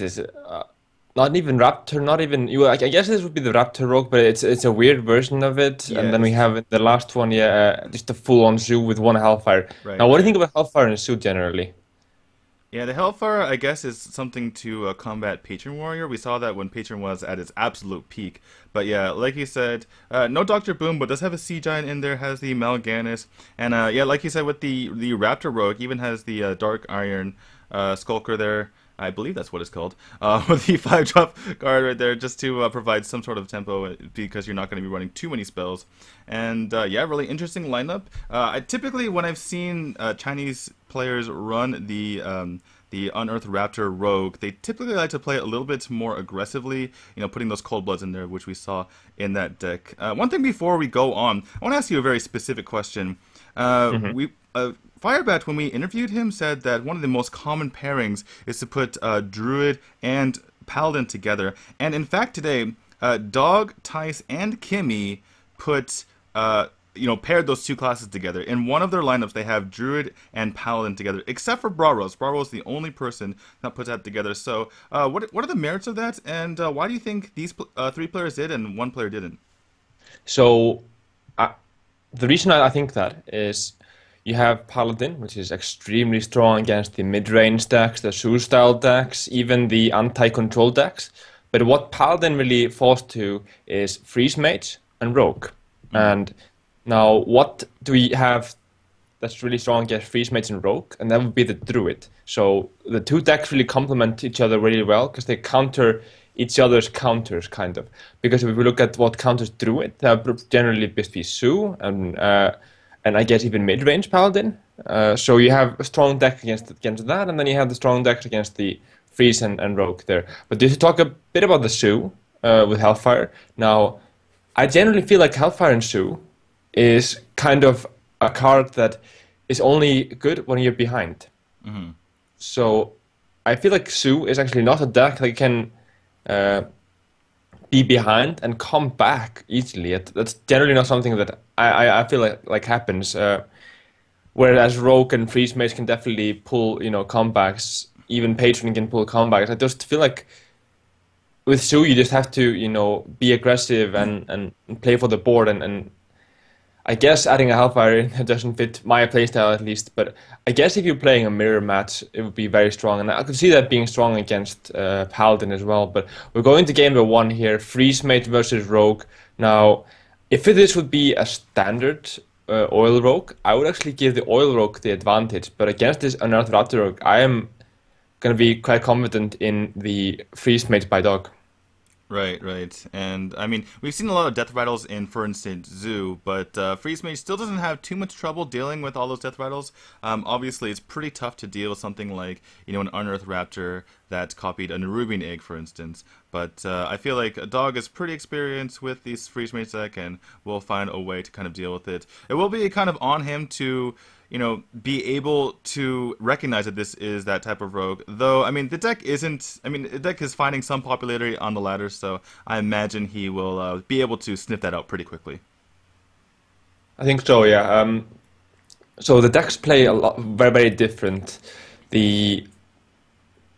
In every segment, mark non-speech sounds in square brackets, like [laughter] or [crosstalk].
this? Uh, not even Raptor, not even you. I guess this would be the Raptor Rogue, but it's it's a weird version of it. Yeah, and then we have the last one, yeah, uh, just a full-on zoo with one Hellfire. Right, now, what do you think about Hellfire and zoo generally? Yeah, the Hellfire, I guess, is something to uh, combat Patron Warrior. We saw that when Patron was at its absolute peak. But yeah, like you said, uh, no Doctor Boom, but does have a Sea Giant in there, has the Mal'Ganis. And uh, yeah, like you said, with the, the Raptor Rogue, even has the uh, Dark Iron uh, Skulker there. I believe that's what it's called. [laughs] Uh, with the 5 drop card right there, just to uh, provide some sort of tempo uh, because you're not going to be running too many spells. And uh, yeah, really interesting lineup. Uh, I typically, when I've seen uh, Chinese players run the um, the Unearthed Raptor Rogue, they typically like to play it a little bit more aggressively, you know, putting those Cold Bloods in there, which we saw in that deck. Uh, one thing before we go on, I want to ask you a very specific question. Uh, We uh, Firebat, when we interviewed him, said that one of the most common pairings is to put uh, Druid and Paladin together. And in fact, today, uh, Dog, Thijs, and Kimmy put, uh, you know, paired those two classes together. In one of their lineups, they have Druid and Paladin together, except for Brarose. Brarose is the only person that puts that together. So, uh, what what are the merits of that, and uh, why do you think these uh, three players did and one player didn't? So, uh, the reason I I think that is you have Paladin, which is extremely strong against the mid-range decks, the Zoo style decks, even the anti-control decks. But what Paladin really falls to is Freeze Mage and Rogue. And now, what do we have that's really strong against Freeze Mage and Rogue? And that would be the Druid. So the two decks really complement each other really well because they counter each other's counters, kind of. Because if we look at what counters Druid, that would generally be Zoo and uh, and I guess even mid-range Paladin. Uh, so you have a strong deck against against that, and then you have the strong deck against the Freeze and, and Rogue there. But did you talk a bit about the Zoo uh, with Hellfire, now I generally feel like Hellfire and Zoo is kind of a card that is only good when you're behind. So I feel like Zoo is actually not a deck that can uh, be behind and come back easily. That's generally not something that I, I, I feel like, like happens. Uh, whereas Rogue and Freeze Mage can definitely pull, you know, comebacks. Even Patron can pull comebacks. I just feel like with Zoo, you just have to, you know, be aggressive and, and, and play for the board. And, and I guess adding a Hellfire [laughs] doesn't fit my playstyle at least. But I guess if you're playing a mirror match, it would be very strong. And I could see that being strong against uh, Paladin as well. But we're going to game number one here Freeze Mage versus Rogue. Now, if this would be a standard uh, Oil Rogue, I would actually give the Oil Rogue the advantage. But against this Unearthed Raptor Rogue, I am going to be quite confident in the Freeze Mage by Dog. Right, right. And I mean, we've seen a lot of death rattles in, for instance, Zoo, but uh, Freeze Mage still doesn't have too much trouble dealing with all those death rattles. Um, obviously, it's pretty tough to deal with something like, you know, an Unearthed Raptor that copied a Nerubian egg, for instance. But uh, I feel like a dog is pretty experienced with these Freeze Mage deck and will find a way to kind of deal with it. It will be kind of on him to you know, be able to recognize that this is that type of rogue. Though, I mean, the deck isn't. I mean, the deck is finding some popularity on the ladder, so I imagine he will uh, be able to sniff that out pretty quickly. I think so, yeah. Um, so the decks play a lot, very, very different. The,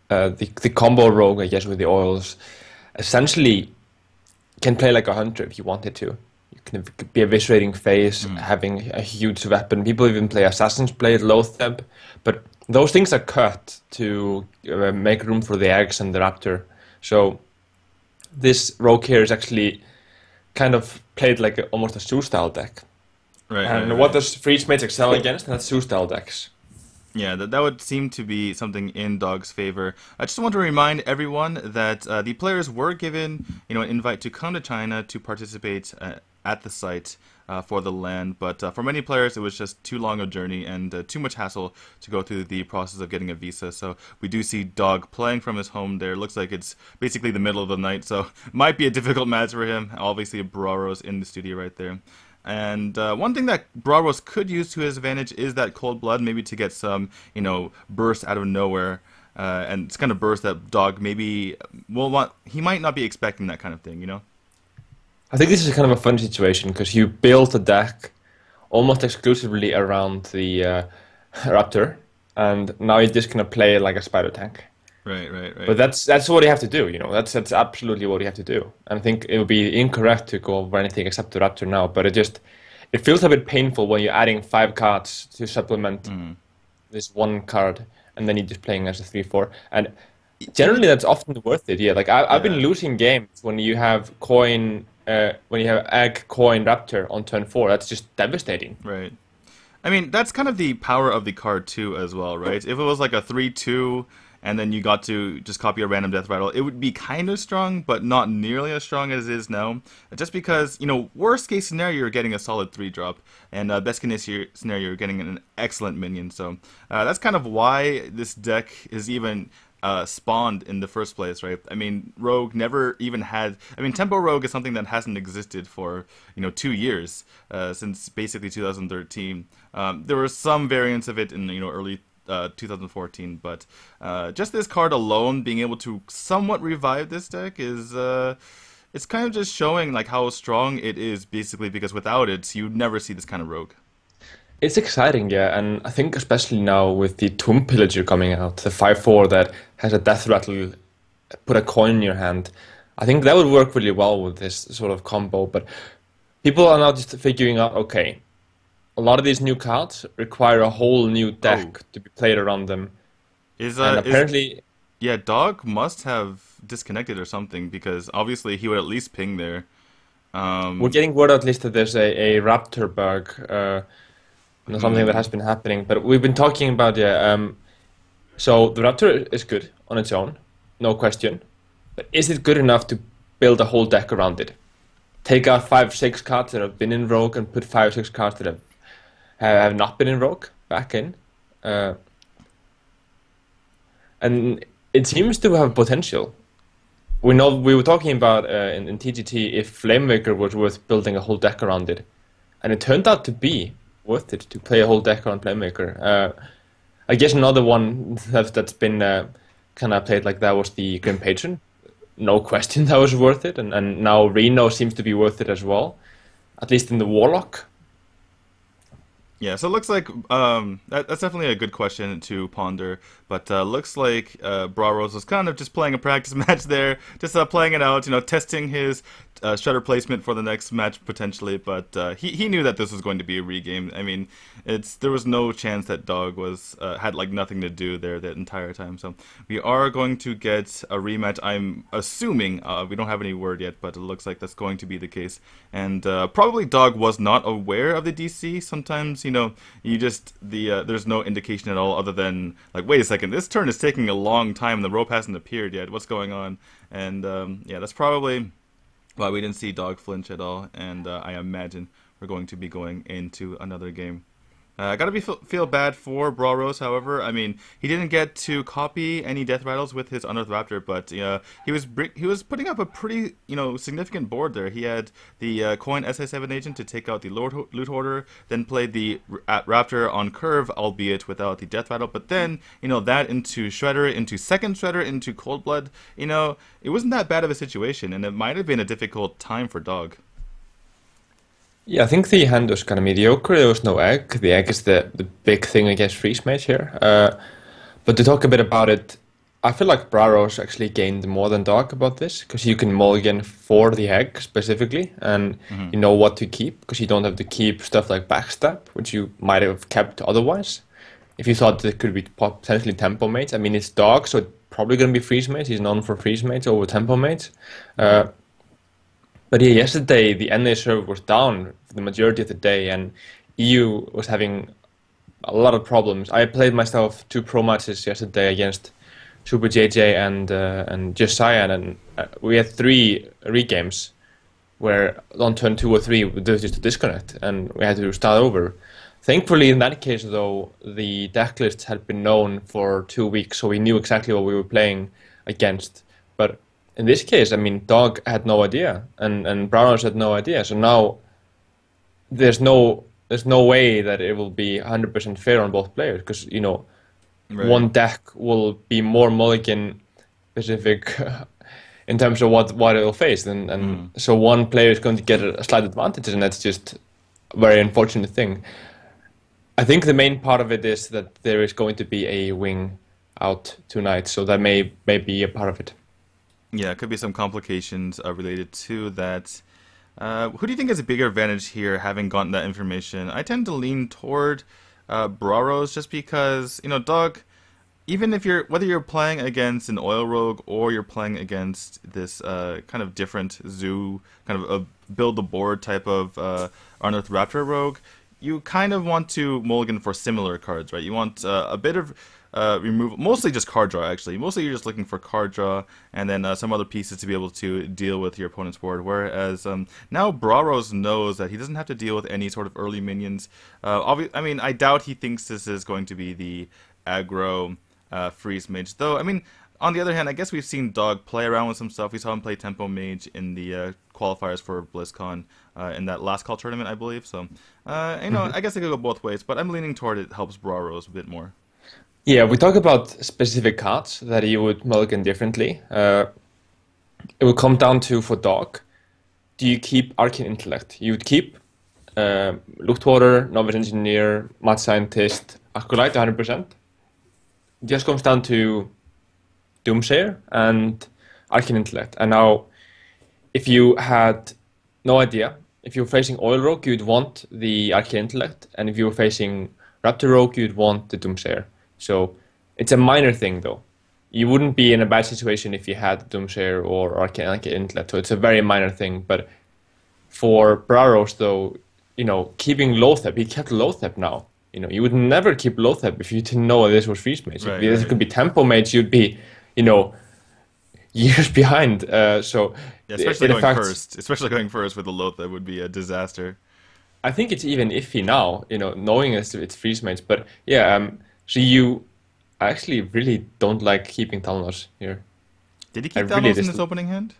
uh, the the combo rogue, I guess, with the oils, essentially can play like a hunter if you wanted to. You can be eviscerating face, having a huge weapon. People even play Assassin's Blade, Loatheb, but those things are cut to uh, make room for the eggs and the raptor. So this rogue here is actually kind of played like a, almost a Zoo style deck. Right. And right, what right. does Freeze Mage excel against? That's Zoo style decks. Yeah, that, that would seem to be something in Dog's favor. I just want to remind everyone that uh, the players were given, you know, an invite to come to China to participate uh, at the site uh, for the land, but uh, for many players it was just too long a journey and uh, too much hassle to go through the process of getting a visa. So we do see Dog playing from his home there. Looks like it's basically the middle of the night, so [laughs] might be a difficult match for him. Obviously, Brarose in the studio right there. And uh, one thing that Brarose could use to his advantage is that cold blood, maybe to get some, you know, burst out of nowhere. Uh, and it's kind of burst that dog maybe will want. He might not be expecting that kind of thing, you know. I think this is kind of a fun situation because you built a deck almost exclusively around the uh, Raptor, and now you're just gonna play it like a spider tank. Right, right, right. But that's that's what you have to do. You know, that's that's absolutely what you have to do. And I think it would be incorrect to go over anything except the Raptor now. But it just it feels a bit painful when you're adding five cards to supplement Mm. this one card, and then you're just playing as a three four. And generally, that's often worth it. Yeah, like I, I've been Yeah. losing games when you have coin. Uh, when you have egg coin raptor on turn four, that's just devastating. Right. I mean, that's kind of the power of the card too, as well, right? If it was like a three-two, and then you got to just copy a random death rattle, it would be kind of strong, but not nearly as strong as it is now. Just because, you know, worst case scenario, you're getting a solid three drop, and uh, best case scenario, you're getting an excellent minion. So uh, that's kind of why this deck is even uh, spawned in the first place, right? I mean, Rogue never even had. I mean, Tempo Rogue is something that hasn't existed for you know two years uh, since basically 2013. Um, there were some variants of it in you know early. Uh, 2014, but uh, just this card alone, being able to somewhat revive this deck is uh, it's kind of just showing like how strong it is, basically because without it, you'd never see this kind of rogue. It's exciting, yeah, and I think especially now with the Tomb Pillager coming out, the 5-4 that has a death rattle, put a coin in your hand. I think that would work really well with this sort of combo, but people are now just figuring out, okay, a lot of these new cards require a whole new deck Oh. to be played around them. Is and uh, is, apparently, Yeah, Dog must have disconnected or something because obviously he would at least ping there. Um, we're getting word at least that there's a, a raptor bug, uh, something that has been happening. But we've been talking about, yeah, um, so the raptor is good on its own, no question. But is it good enough to build a whole deck around it? Take out five, six cards that have been in Rogue and put five, six cards that have have not been in Rogue back in. Uh, and it seems to have potential. We know we were talking about uh, in, in TGT if Flamewaker was worth building a whole deck around it, and it turned out to be worth it to play a whole deck on Flamewaker. Uh, I guess another one that, that's been uh, kind of played like that was the Grim Patron. No question [laughs] that was worth it, and, and now Reno seems to be worth it as well, at least in the Warlock. Yeah, so it looks like um, that, that's definitely a good question to ponder. But uh, looks like uh, Brarose was kind of just playing a practice [laughs] match there, just uh, playing it out, you know, testing his uh, shredder placement for the next match potentially. But uh, he he knew that this was going to be a regame. I mean, it's there was no chance that Dog was uh, had like nothing to do there that entire time. So we are going to get a rematch. I'm assuming uh, we don't have any word yet, but it looks like that's going to be the case. And probably Dog was not aware of the DC. Sometimes you know you just the there's no indication at all other than like wait a second, this turn is taking a long time. The rope hasn't appeared yet. What's going on? And um, yeah, that's probably why we didn't see Dog flinch at all. And uh, I imagine we're going to be going into another game. Uh, I gotta be feel, bad for Brarose, however. I mean, he didn't get to copy any death rattles with his Unearthed Raptor, but uh, he was he was putting up a pretty you know significant board there. He had the uh, coin SI:7 agent to take out the Lord Ho- Loot Hoarder, then played the R- Raptor on curve, albeit without the death rattle. But then you know that into Shredder, into second Shredder, into Cold Blood. You know, it wasn't that bad of a situation, and it might have been a difficult time for Dog. Yeah, I think the hand was kind of mediocre. There was no egg. The egg is the, the big thing against Freeze Mage here. Uh, but to talk a bit about it, I feel like Brarose actually gained more than Dog about this because you can mulligan for the egg specifically, and you know what to keep because you don't have to keep stuff like backstab, which you might have kept otherwise. If you thought it could be potentially tempo mates, I mean it's Dog, so it's probably gonna be freeze mates. He's known for freeze mates over tempo mates. Uh, but yeah, yesterday the NA server was down for the majority of the day, and EU was having a lot of problems. I played myself two pro matches yesterday against Super JJ and uh, and Josiah, and uh, we had three regames where on turn two or three there was just a disconnect, and we had to start over. Thankfully, in that case, though, the deck list had been known for two weeks, so we knew exactly what we were playing against. But in this case, I mean, Dog had no idea, and and Brarose had no idea. So now there's no there's no way that it will be 100% fair on both players because you know Right. one deck will be more mulligan specific [laughs] in terms of what what it will face, and and mm-hmm. so one player is going to get a, a slight advantage, and that's just a very unfortunate thing. I think the main part of it is that there is going to be a wing out tonight, so that may may be a part of it. Yeah, it could be some complications uh, related to that. Uh, who do you think has a bigger advantage here, having gotten that information? I tend to lean toward uh, Brarose just because, you know, Doug, even if you're, whether you're playing against an Oil Rogue or you're playing against this uh, kind of different zoo, kind of a build the board type of uh, Raptor Rogue, you kind of want to mulligan for similar cards, right? You want uh, a bit of uh, remove mostly just card draw actually. Mostly you're just looking for card draw and then uh, some other pieces to be able to deal with your opponent's board. Whereas um, now Brarose knows that he doesn't have to deal with any sort of early minions. Uh, I mean, I doubt he thinks this is going to be the aggro uh, freeze mage. Though, I mean, on the other hand, I guess we've seen Dog play around with some stuff. We saw him play Tempo Mage in the uh, qualifiers for BlizzCon uh, in that last call tournament, I believe. So, uh, you know, mm-hmm. I guess it could go both ways, but I'm leaning toward it helps Brarose a bit more. Yeah, we talk about specific cards that you would mulligan differently. Uh, it would come down to for Dog. Do you keep Arcane Intellect? You would keep uh, Loot Hoarder, Novice Engineer, Mad Scientist, Acolyte 100%. It just comes down to Doomsayer and Arcane Intellect. And now, if you had no idea, if you were facing Oil Rogue, you'd want the Arcane Intellect, and if you were facing Raptor Rogue, you'd want the Doomsayer. So it's a minor thing, though. You wouldn't be in a bad situation if you had Doomsayer or Arcane, Intellect. So it's a very minor thing. But for Brarose, though, you know, keeping Loatheb, he kept Loatheb now. You know, you would never keep Loatheb if you didn't know this was Freeze Mage. Right, if this right. could be Tempo Mage, you'd be, you know, [laughs] years behind. Uh, so yeah, especially going fact, first, especially going first with the Loatheb would be a disaster. I think it's even iffy now, you know, knowing it's, it's Freeze Mage. But yeah, um, so you I actually really don't like keeping Thalnos here. Did he keep I Thalnos really in his opening hand?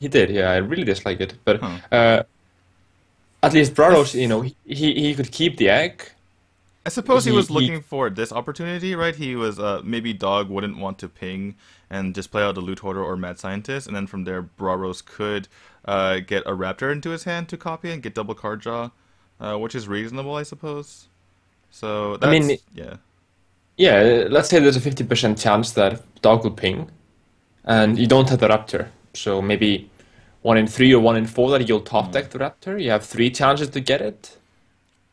He did, yeah. I really dislike it. But huh. uh, at least Brarose, you know, he, he could keep the egg. I suppose he, he was looking he, for this opportunity, right? He was uh, maybe Dog wouldn't want to ping and just play out the Loot Hoarder or Mad Scientist, and then from there, Brarose could uh, get a Raptor into his hand to copy and get double card draw, uh, which is reasonable, I suppose. So that's, I mean, yeah yeah, let's say there's a 50% chance that dog will ping, and you don't have the raptor. So maybe one in three or one in four that you'll top deck the raptor. You have three chances to get it.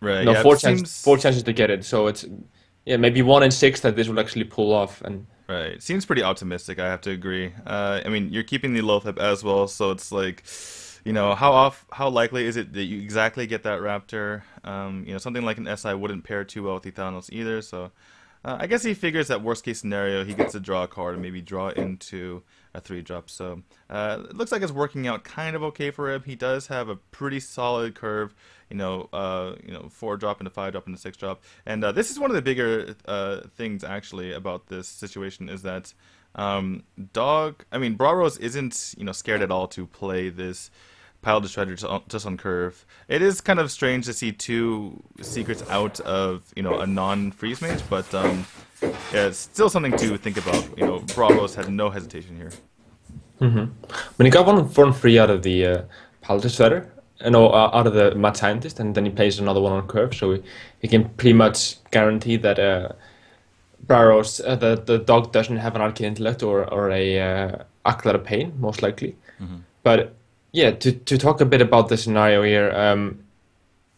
Right. No, yeah, four chances. Seems... Four chances to get it. So it's yeah, maybe one in six that this will actually pull off. And right, seems pretty optimistic. I have to agree. Uh, I mean, you're keeping the Loatheb as well, so it's like you know, how off, how likely is it that you exactly get that Raptor? Um, you know, something like an SI wouldn't pair too well with the Thalnos either. So, uh, I guess he figures that worst case scenario, he gets to draw a card and maybe draw into a three drop. So uh, it looks like it's working out kind of okay for him. He does have a pretty solid curve. You know, uh, you know, four drop into five drop into six drop, and uh, this is one of the bigger uh, things actually about this situation is that um, Dog. I mean, Brarose isn't you know scared at all to play this Pile Destroyer just on curve. It is kind of strange to see two secrets out of you know a non-freeze mage, but um, yeah, it's still something to think about. You know, Brarose had no hesitation here. Mm-hmm. When he got one one free out of the uh, Pile know, uh, out of the Mad Scientist, and then he plays another one on curve, so he, he can pretty much guarantee that uh, uh, the the dog doesn't have an Arcane Intellect or or a uh, Pain, most likely. Mm-hmm. But yeah, to, to talk a bit about the scenario here, um,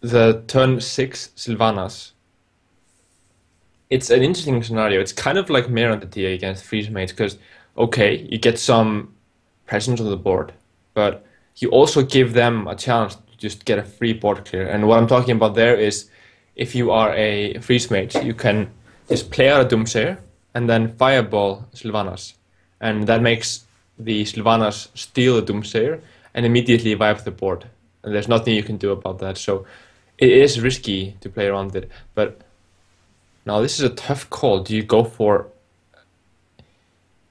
the turn six Sylvanas. It's an interesting scenario. It's kind of like Mirror Entity against Freeze Mage because, okay, you get some presence on the board, but you also give them a chance to just get a free board clear. And what I'm talking about there is if you are a Freeze Mage, you can just play out a Doomsayer and then Fireball Sylvanas. And that makes the Sylvanas steal a Doomsayer and immediately wipe the board. And there's nothing you can do about that. So it is risky to play around with it. But now this is a tough call. Do you go for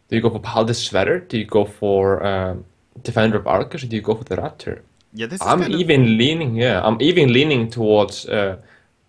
do you go for Piloted Shredder? Do you go for um, Defender of Argus? Or do you go for the Raptor? Yeah, this I'm even of... leaning. Yeah, I'm even leaning towards uh,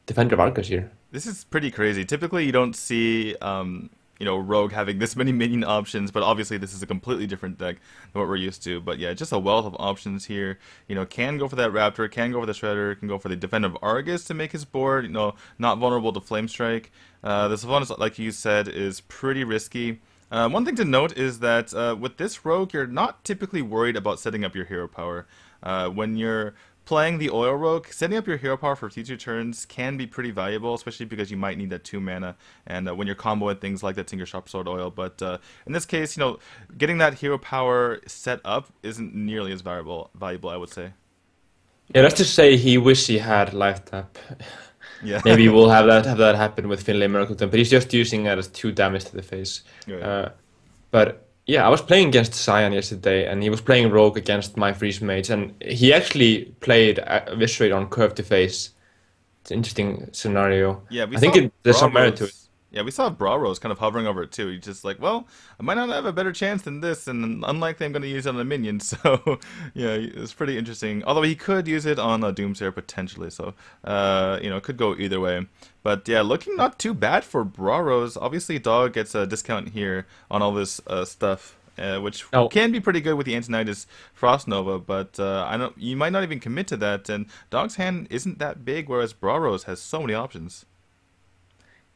Defender of Argus here. This is pretty crazy. Typically, you don't see um, you know Rogue having this [laughs] many minion options, but obviously this is a completely different deck than what we're used to. But yeah, just a wealth of options here. You know, can go for that Raptor, can go for the Shredder, can go for the Defender of Argus to make his board. You know, not vulnerable to Flame Strike. Uh, the Sylvanas, like you said, is pretty risky. Uh, one thing to note is that uh, with this rogue, you're not typically worried about setting up your hero power. Uh, when you're playing the oil rogue, setting up your hero power for future turns can be pretty valuable, especially because you might need that two mana, and uh, when you're comboing things like that Tinker Sharp Sword oil. But uh, in this case, you know, getting that hero power set up isn't nearly as valuable. Valuable, I would say. Yeah, let's just say he wish he had life tap. [laughs] Yeah. Maybe we'll have that have that happen with Finley Miracle but he's just using it as two damage to the face. Right. Uh, but yeah, I was playing against Cyan yesterday, and he was playing Rogue against my Freeze Mage, and he actually played uh, Viscerate on Curve to Face. It's an interesting scenario. Yeah, I think it, there's some merit to it. Yeah, we saw Brarose kind of hovering over it too. He's just like, well, I might not have a better chance than this, and unlikely I'm going to use it on a minion. [laughs] So, yeah, it's pretty interesting. Although he could use it on a Doomsayer potentially, so uh, you know, it could go either way. But yeah, looking not too bad for Brarose. Obviously, Dog gets a discount here on all this uh, stuff. Uh, which Oh. can be pretty good with the Antonidas Frost Nova, but uh, I don't. You might not even commit to that, and Dog's hand isn't that big, whereas Brarose has so many options.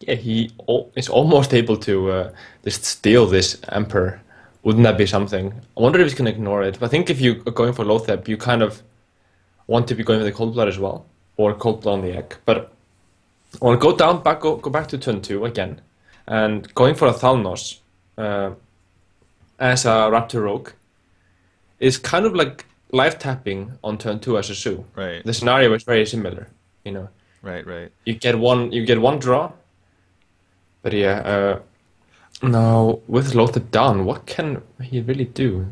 Yeah, he is almost able to uh, just steal this Emperor. Wouldn't that be something? I wonder if he's going to ignore it. But I think if you're going for Loatheb, you kind of want to be going with the Cold Blood as well, or Cold Blood on the Egg. But I want to go down, back, go, go back to turn two again, and going for a Thalnos uh, as a Raptor Rogue is kind of like life tapping on turn two as a Zoo. Right. The scenario is very similar, you know Right, right. you get one you get one draw but yeah uh now with Loatheb down what can he really do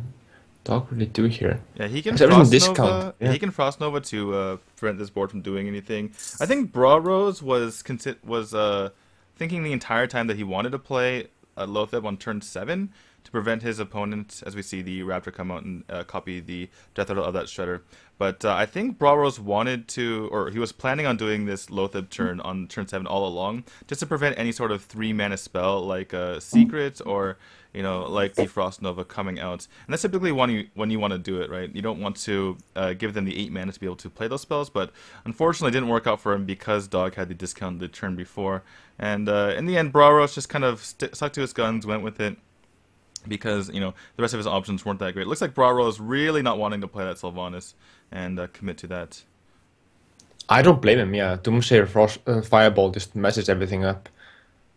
dog really do here Yeah, he can frost discount? nova. Yeah. He can frost nova to uh, prevent this board from doing anything. I think Brarose was consi- was uh, thinking the entire time that he wanted to play uh, on turn seven to prevent his opponent, as we see the Raptor come out and uh, copy the Death Rattle of that Shredder. But uh, I think Brarose wanted to, or he was planning on doing this Loatheb turn on turn seven all along, just to prevent any sort of three mana spell like uh, Secret or you know, like the Frost Nova coming out. And that's typically when you when you want to do it, right? You don't want to uh, give them the eight mana to be able to play those spells, but unfortunately, it didn't work out for him because Dog had the discount the turn before. And uh, in the end, Brarose just kind of st- stuck to his guns, went with it. Because you know the rest of his options weren't that great. looks like Brarose is really not wanting to play that Sylvanas and uh, commit to that. I don't blame him yeah Doomsayer Frost uh, Fireball just messes everything up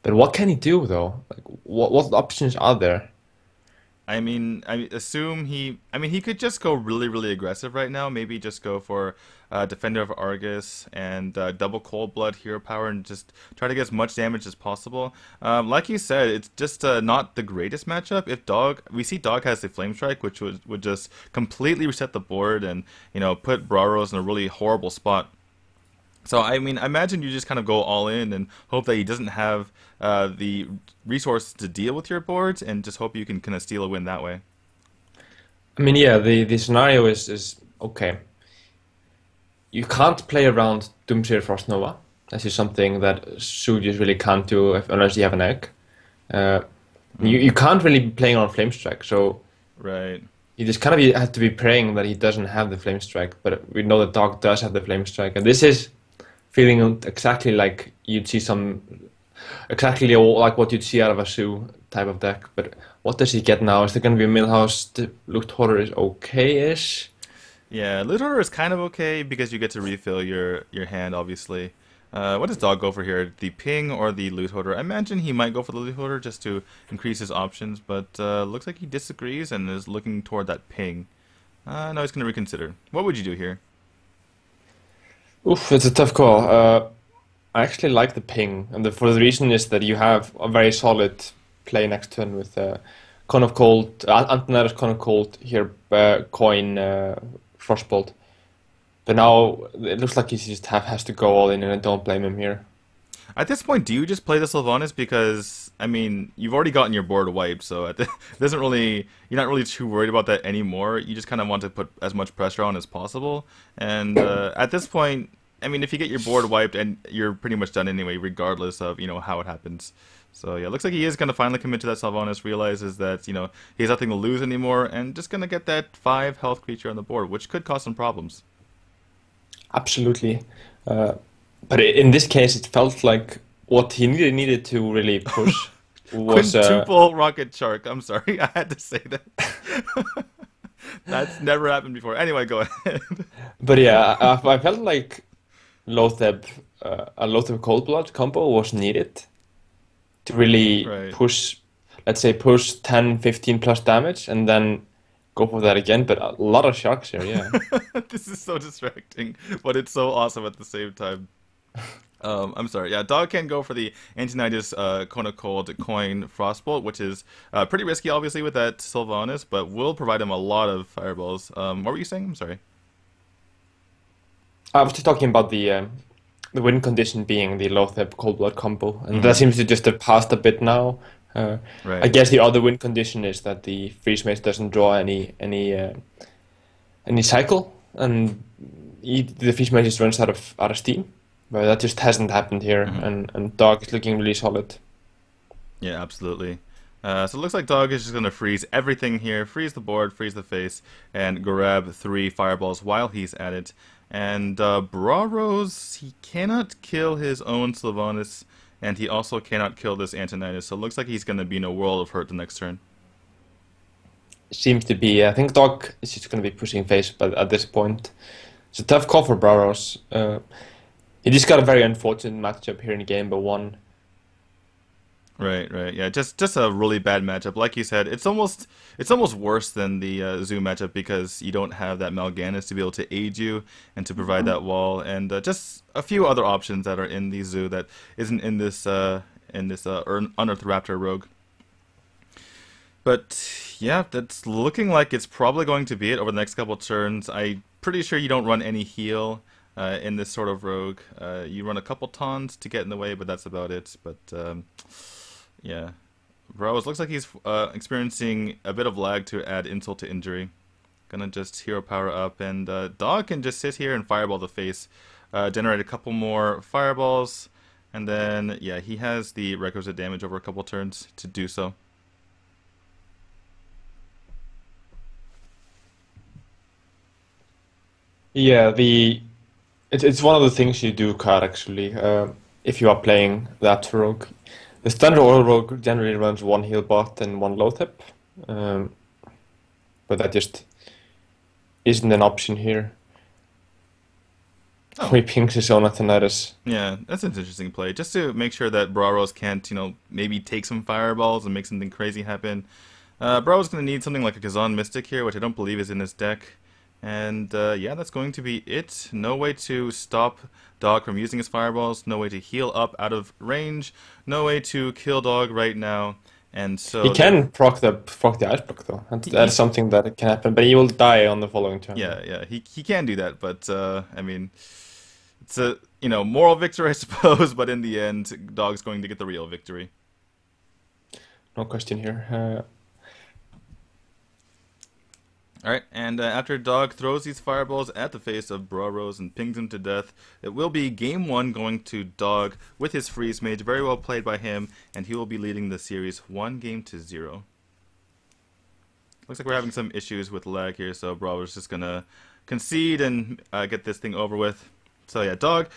but what can he do though like what what options are there I mean, I assume he. I mean, he could just go really, really aggressive right now. Maybe just go for uh, Defender of Argus and uh, double Cold Blood Hero Power and just try to get as much damage as possible. Um, like you said, it's just uh, not the greatest matchup. If Dog, we see Dog has the Flame Strike, which would would just completely reset the board and you know put Brarose in a really horrible spot. So I mean, I imagine you just kind of go all in and hope that he doesn't have uh, the resources to deal with your boards, and just hope you can kind of steal a win that way. I mean yeah the the scenario is is okay you can't play around Doomsayer Frost Nova this is something that Sudius really can't do if, unless you have an egg uh, you, you can't really be playing on Flame Strike so Right. you just kind of have to be praying that he doesn't have the flame strike, but we know that Dog does have the flame strike, and this is feeling exactly like you'd see some, exactly like what you'd see out of a Zoo type of deck. But what does he get now? Is there going to be a Millhouse? The Loot Hoarder is okay-ish. Yeah, Loot Hoarder is kind of okay because you get to refill your your hand, obviously. Uh, what does Dog go for here? The ping or the Loot Hoarder? I imagine he might go for the Loot Hoarder just to increase his options, but uh, looks like he disagrees and is looking toward that ping. Uh, no, he's going to reconsider. What would you do here? Oof, it's a tough call. Uh, I actually like the ping, and the, for the reason is that you have a very solid play next turn with uh, Cone of Cold, uh, Antonidas Cone of Cold here, uh, coin Frostbolt. But now it looks like he just have, has to go all in, and I don't blame him here. At this point, do you just play the Sylvanas because I mean you've already gotten your board wiped, so it [laughs] doesn't really you're not really too worried about that anymore. You just kind of want to put as much pressure on as possible, and uh, at this point, I mean if you get your board wiped and you're pretty much done anyway, regardless of you know how it happens. So yeah, looks like he is going to finally commit to that Sylvanas, realizes that, you know, he has nothing to lose anymore, and just going to get that 5 health creature on the board, which could cause some problems. Absolutely. Uh, but in this case, it felt like what he needed, needed to really push [laughs] was... Quintuple uh, Rocket Shark. I'm sorry, [laughs] I had to say that. [laughs] That's never happened before. Anyway, go ahead. But yeah, I, I felt like Loatheb, uh, a Loatheb Coldblood combo was needed to really right. push, let's say, push 10, 15 plus damage, and then go for that again. But a lot of sharks here, yeah. [laughs] this is so distracting, but it's so awesome at the same time. [laughs] Um, I'm sorry. Yeah, dog can go for the Antonidas uh, Cone of Cold Coin Frostbolt, which is uh, pretty risky, obviously, with that Sylvanas, but will provide him a lot of fireballs. Um, what were you saying? I'm sorry. I was just talking about the uh, the win condition being the Loatheb Cold Blood combo, and mm-hmm. that seems to just have passed a bit now. Uh, right. I guess the other win condition is that the freeze mage doesn't draw any any uh, any cycle, and he, the freeze mage just runs out of out of steam. But that just hasn't happened here, mm-hmm. and and dog is looking really solid. Yeah, absolutely. Uh, so it looks like Dog is just going to freeze everything here, freeze the board, freeze the face, and grab three fireballs while he's at it. And uh, Brarose, he cannot kill his own Sylvanas, and he also cannot kill this Antonidas, so it looks like he's going to be in a world of hurt the next turn. Seems to be. I think Dog is just going to be pushing face but at this point. It's a tough call for Brarose. Uh, he just got a very unfortunate matchup here in game, but one. Right, right, yeah, just just a really bad matchup. Like you said, it's almost it's almost worse than the uh, Zoo matchup because you don't have that Mal'Ganis to be able to aid you and to provide that wall, and uh, just a few other options that are in the Zoo that isn't in this uh, in this uh, Unearthed Raptor Rogue. But yeah, that's looking like it's probably going to be it over the next couple turns. I'm pretty sure you don't run any heal uh, in this sort of rogue. Uh, you run a couple taunts to get in the way, but that's about it. But um, yeah, Bros looks like he's uh, experiencing a bit of lag to add insult to injury. Gonna just hero power up, and uh, Dog can just sit here and fireball the face, uh, generate a couple more fireballs, and then yeah, he has the requisite damage over a couple turns to do so. Yeah, the it's it's one of the things you do cut actually. Uh, if you are playing that rogue, the standard oil rogue generally runs one heal bot and one Loatheb, um, but that just isn't an option here. Oh. He pings his own Antonidas. Yeah, that's an interesting play. Just to make sure that Brarose can't, you know, maybe take some fireballs and make something crazy happen. Uh, Brarose going to need something like a Kezan Mystic here, which I don't believe is in his deck. And uh, yeah, that's going to be it. No way to stop Dog from using his fireballs. No way to heal up out of range. No way to kill Dog right now. And so he can proc the proc the ice block though. That's, that's something that can happen, but he will die on the following turn. Yeah, yeah, he he can do that, but uh, I mean, it's a you know moral victory, [laughs] I suppose. But in the end, Dog's going to get the real victory. No question here. Uh, Alright, and uh, after Dog throws these fireballs at the face of Brarose and pings him to death, it will be game one going to Dog with his freeze mage. Very well played by him, and he will be leading the series one game to zero. Looks like we're having some issues with lag here, so Brarose just gonna concede and uh, get this thing over with. So yeah, Dog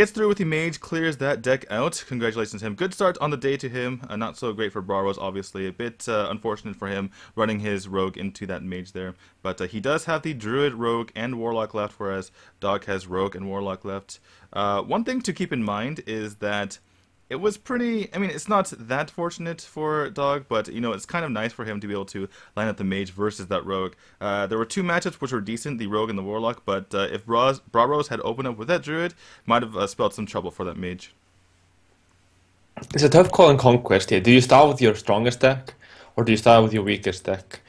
Gets through with the mage, clears that deck out. Congratulations to him. Good start on the day to him. Uh, not so great for Brarose, obviously. A bit uh, unfortunate for him running his rogue into that mage there. But uh, he does have the druid, rogue, and warlock left, whereas Dog has rogue and warlock left. Uh, one thing to keep in mind is that it was pretty. I mean, it's not that fortunate for Dog, but you know, it's kind of nice for him to be able to line up the mage versus that rogue. Uh, there were two matchups which were decent, the rogue and the warlock, but uh, if Bras- Brarose had opened up with that druid, might have uh, spelled some trouble for that mage. It's a tough call in Conquest here. Do you start with your strongest deck, or do you start with your weakest deck?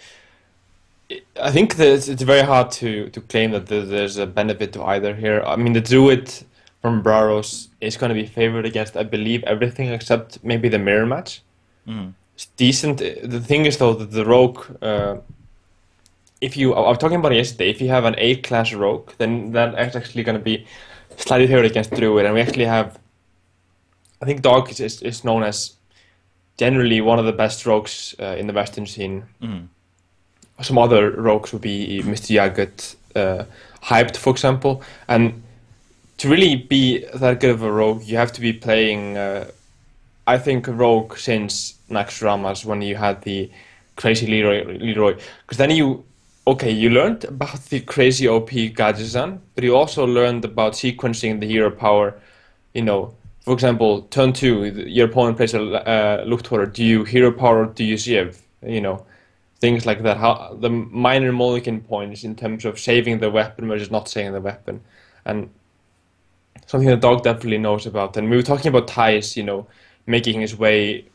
I think that it's very hard to, to claim that there's a benefit to either here. I mean, the druid from Brarose is going to be favored against, I believe, everything except maybe the mirror match. Mm. It's decent. The thing is, though, that the rogue, uh, if you, I was talking about it yesterday, if you have an A class rogue, then that's actually going to be slightly favored against Druid. And we actually have, I think Dog is, is, is known as generally one of the best rogues uh, in the Western scene. Mhm. Some other rogues would be Mr. Jagged, uh, Hyped, for example. And to really be that good of a rogue, you have to be playing, uh, I think, a rogue since Naxxramas when you had the crazy Leroy. Leroy. Because then you, okay, you learned about the crazy OP Gadgetzan, but you also learned about sequencing the hero power. You know, for example, turn two, your opponent plays a uh. Do you hero power do you Ziev? You know, things like that. How the minor mulligan points in terms of saving the weapon versus not saving the weapon, and something the dog definitely knows about. And we were talking about Thijs, you know, making his way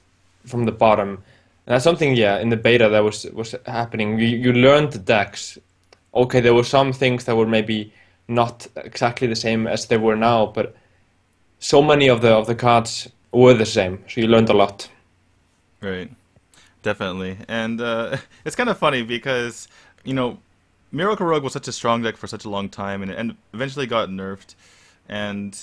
from the bottom, and that's something, yeah, in the beta that was was happening. You you learned the decks. Okay, there were some things that were maybe not exactly the same as they were now, but so many of the of the cards were the same, so you learned a lot. Right. Definitely. And uh, [laughs] it's kind of funny because, you know, Miracle Rogue was such a strong deck for such a long time and, and eventually got nerfed. And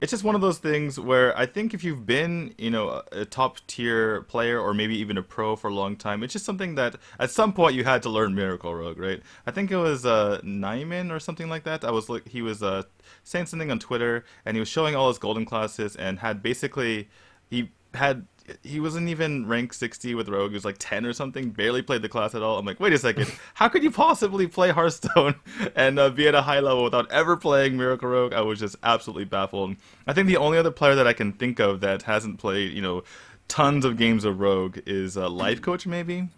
it's just one of those things where I think if you've been, you know, a, top tier player or maybe even a pro for a long time, it's just something that at some point you had to learn Miracle Rogue, right? I think it was uh, Nyman or something like that. I was like, he was uh, saying something on Twitter and he was showing all his golden classes and had basically, he had he wasn't even rank 60 with Rogue. He was like 10 or something. Barely played the class at all. I'm like, wait a second. [laughs] How could you possibly play Hearthstone and uh, be at a high level without ever playing Miracle Rogue? I was just absolutely baffled. I think the only other player that I can think of that hasn't played, you know, tons of games of Rogue is uh, Life Coach, maybe.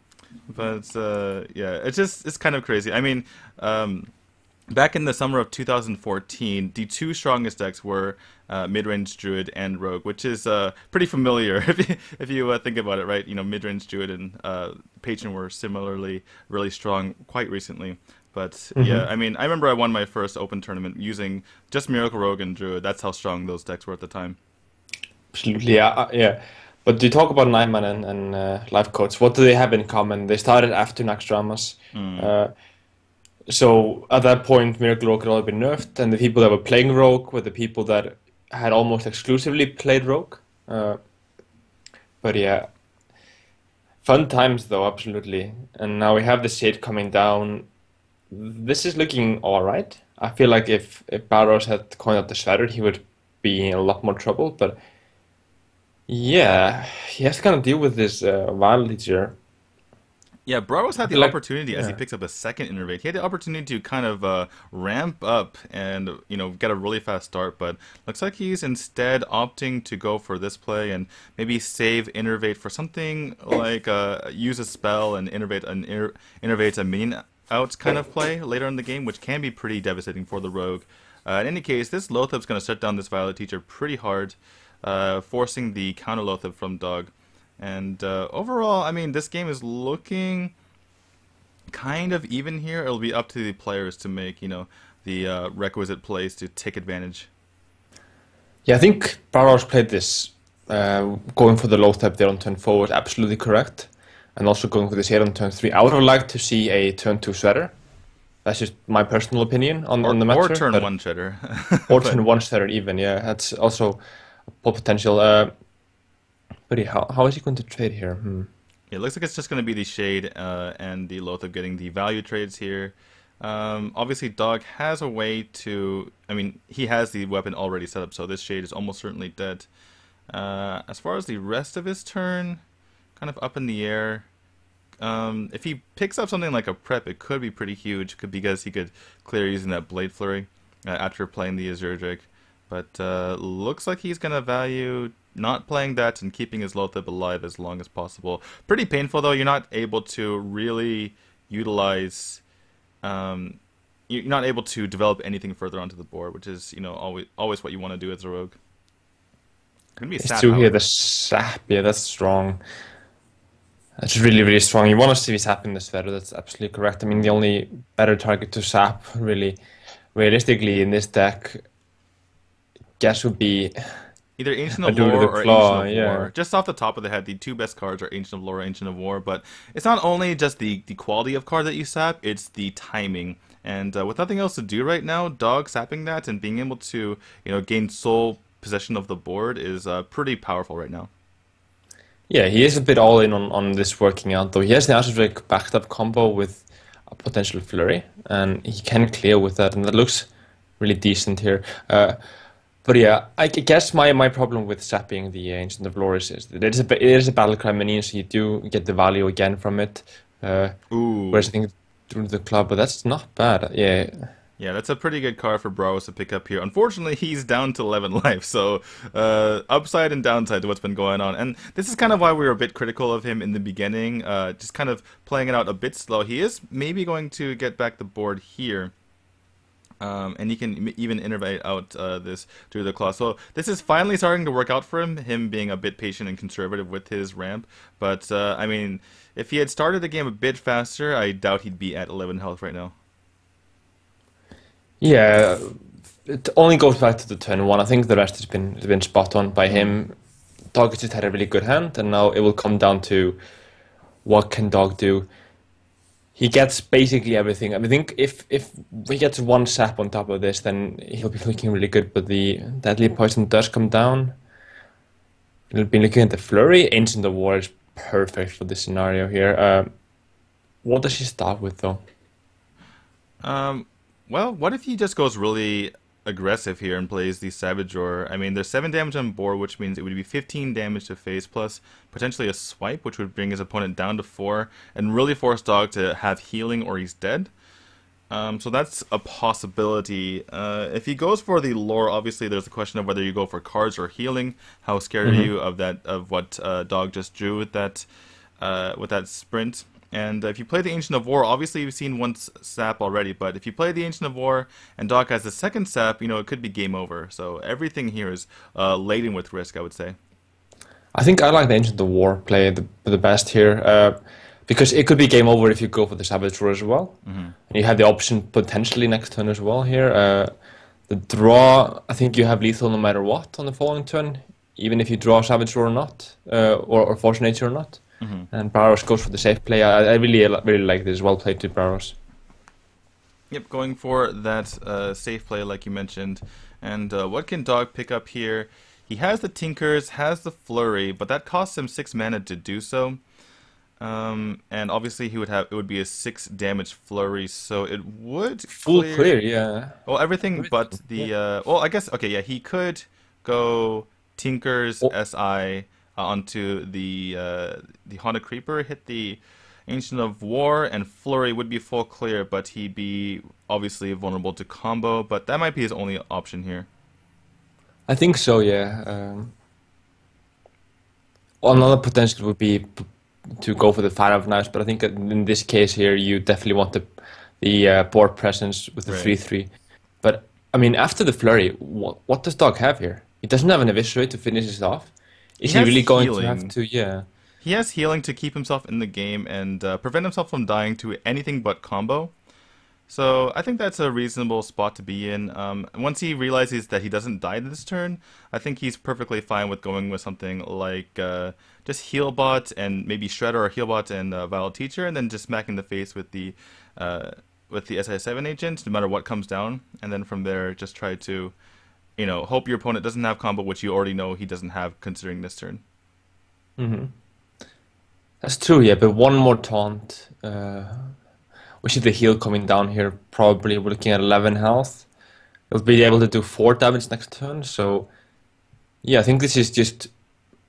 But uh, yeah, it's just it's kind of crazy. I mean. Um, Back in the summer of 2014, the two strongest decks were uh, mid-range Druid and Rogue, which is uh, pretty familiar [laughs] if you, if you uh, think about it, right? You know, mid-range Druid and uh, Patron were similarly really strong quite recently. But mm-hmm. yeah, I mean, I remember I won my first open tournament using just Miracle Rogue and Druid. That's how strong those decks were at the time. Absolutely, yeah, uh, yeah. But you talk about Nyman and, and uh, Life Coach, what do they have in common? They started after Naxxramas. Mm so at that point, Miracle Rogue had already been nerfed, and the people that were playing Rogue were the people that had almost exclusively played Rogue. Uh, but yeah, fun times though, absolutely. And now we have the shade coming down. This is looking all right. I feel like if if Brarose had coined up the Shredder, he would be in a lot more trouble. But yeah, he has to kind of deal with this uh, Leader yeah, Brarose had the like, opportunity as he picks up a second innervate. He had the opportunity to kind of uh, ramp up and you know get a really fast start, but looks like he's instead opting to go for this play and maybe save innervate for something like uh, use a spell and innervate an inner, innervate a minion out kind of play later in the game, which can be pretty devastating for the rogue. Uh, in any case, this Loatheb's going to shut down this Violet Teacher pretty hard, uh, forcing the counter Loatheb from Dog. And uh, overall, I mean, this game is looking kind of even here. It'll be up to the players to make, you know, the uh, requisite plays to take advantage. Yeah, I think Brarose played this uh, going for the Loatheb there on turn four was absolutely correct. And also going for this here on turn three. I would have liked to see a turn two Shredder. That's just my personal opinion on, or, on the match. Or turn one Shredder. [laughs] or turn one Shredder even, yeah. That's also potential. Uh, but how, how is he going to trade here? Hmm. It looks like it's just going to be the Shade uh, and the Loatheb getting the value trades here. Um, obviously, Dog has a way to... I mean, he has the weapon already set up, so this Shade is almost certainly dead. Uh, as far as the rest of his turn, kind of up in the air. Um, if he picks up something like a Prep, it could be pretty huge, could, because he could clear using that Blade Flurry uh, after playing the Azure Drake. But uh, looks like he's going to value not playing that and keeping his Loatheb alive as long as possible. Pretty painful though. You're not able to really utilize. Um, you're not able to develop anything further onto the board, which is you know always always what you want to do as a rogue. Gonna be a sap. Here the sap. Yeah, that's strong. That's really really strong. You want to see sap in this feather. That's absolutely correct. I mean, the only better target to sap really, realistically in this deck, guess would be Either Ancient of Lore or Claw, Ancient of yeah. War. Just off the top of the head, the two best cards are Ancient of Lore or Ancient of War. But it's not only just the, the quality of card that you sap, it's the timing. And uh, with nothing else to do right now, Dog sapping that and being able to you know gain sole possession of the board is uh, pretty powerful right now. Yeah, he is a bit all in on, on this working out, though. He has the Azure Drake backed up combo with a potential flurry, and he can clear with that, and that looks really decent here. Uh, but yeah, I guess my, my problem with sapping the Ancient of Lore is that it is a, it is a battle cry minion, so you do get the value again from it. Uh, Ooh. whereas I think through the club, but that's not bad. Yeah. Yeah, that's a pretty good card for Brarose to pick up here. Unfortunately, he's down to 11 [laughs] life, so uh, upside and downside to what's been going on. And this is kind of why we were a bit critical of him in the beginning, uh, just kind of playing it out a bit slow. He is maybe going to get back the board here. Um, and he can even innervate out uh, this through the claw. So this is finally starting to work out for him, him being a bit patient and conservative with his ramp. But, uh, I mean, if he had started the game a bit faster, I doubt he'd be at 11 health right now. Yeah, it only goes back to the turn one. I think the rest has been has been spot on by him. Dog just had a really good hand, and now it will come down to what can Dog do he gets basically everything. I think if if he gets one sap on top of this, then he'll be [laughs] looking really good. But the deadly poison does come down. He'll be looking at the flurry. Ancient of War is perfect for this scenario here. Uh, what does he start with though? Um, well, what if he just goes really aggressive here and plays the Savage Roar. I mean, there's 7 damage on Boar, which means it would be 15 damage to face, plus potentially a swipe, which would bring his opponent down to 4, and really force Dog to have healing or he's dead. Um, so that's a possibility. Uh, if he goes for the lore, obviously there's a question of whether you go for cards or healing. How scared mm -hmm. are mm-hmm. you of that of what uh, Dog just drew with that uh, with that sprint? And if you play the Ancient of War, obviously you've seen one sap already, but if you play the Ancient of War and Dog has the second sap, you know, it could be game over. So everything here is uh, laden with risk, I would say. I think I like the Ancient of War play the, the best here. Uh, because it could be game over if you go for the Savage Roar as well. Mm -hmm. And you have the option potentially next turn as well here. Uh, the draw, I think you have lethal no matter what on the following turn, even if you draw Savage Roar or not, uh, or, or Force Nature or not. Mm-hmm. And Brarose goes for the safe play. I, I really really like this. Well played to Brarose. Yep, going for that uh, safe play like you mentioned. And uh, what can Dog pick up here? He has the Tinkers, has the Flurry, but that costs him 6 mana to do so. Um, and obviously he would have it would be a 6 damage Flurry, so it would Full clear, clear yeah. Well, everything but the... Uh, well, I guess, okay, yeah, he could go Tinkers, oh. SI, uh, onto the uh, the Haunted Creeper, hit the Ancient of War, and Flurry would be full clear, but he'd be obviously vulnerable to combo, but that might be his only option here. I think so, yeah. Um, another potential would be to go for the Fan of Knives, but I think in this case here, you definitely want the the uh, board presence with the 3-3. Right. Three, But, I mean, after the Flurry, what, what does Dog have here? He doesn't have an Eviscerate to finish this off. Is he, he really going healing. to have to? Yeah. He has healing to keep himself in the game and uh, prevent himself from dying to anything but combo. So I think that's a reasonable spot to be in. Um, once he realizes that he doesn't die this turn, I think he's perfectly fine with going with something like uh, just Healbot and maybe Shredder or Healbot and uh, Violet Teacher, and then just smacking the face with the uh, with the SI:7 agent, no matter what comes down, and then from there just try to you know, hope your opponent doesn't have combo, which you already know he doesn't have considering this turn. Mm-hmm. That's true, yeah, but one more taunt. Uh, we see the heal coming down here. Probably we're looking at 11 health. He'll be able to do 4 damage next turn, so yeah, I think this is just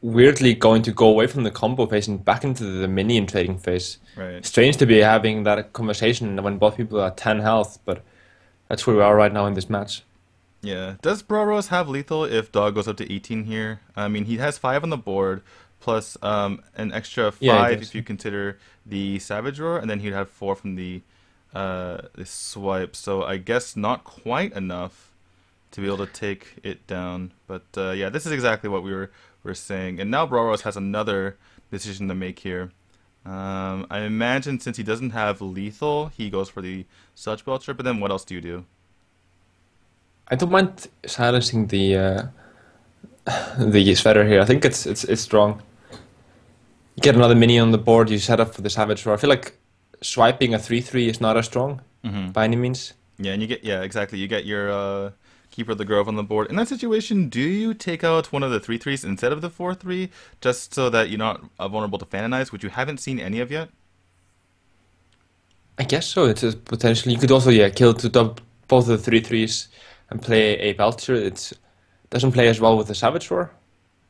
weirdly going to go away from the combo phase and back into the minion trading phase. Right. Strange to be having that conversation when both people are 10 health, but that's where we are right now in this match. Yeah. Does Brarose have lethal if Dog goes up to 18 here? I mean, he has 5 on the board, plus um, an extra 5 yeah, if you consider the Savage Roar, and then he'd have 4 from the, uh, the swipe. So I guess not quite enough to be able to take it down. But uh, yeah, this is exactly what we were, were saying. And now Brarose has another decision to make here. Um, I imagine since he doesn't have lethal, he goes for the Sludge Belcher, but then what else do you do? I don't mind silencing the uh, the Shredder here. I think it's it's it's strong. You get another mini on the board. You set up for the Savage Roar. I feel like swiping a three three is not as strong mm-hmm. by any means. Yeah, and you get yeah exactly. You get your uh, Keeper of the Grove on the board. In that situation, do you take out one of the 3 3s instead of the 4 3 just so that you're not uh, vulnerable to Fan of Knives, which you haven't seen any of yet? I guess so. It's potentially. You could also yeah kill to dub both of the three threes and play a Vulture. It doesn't play as well with the Savage Roar,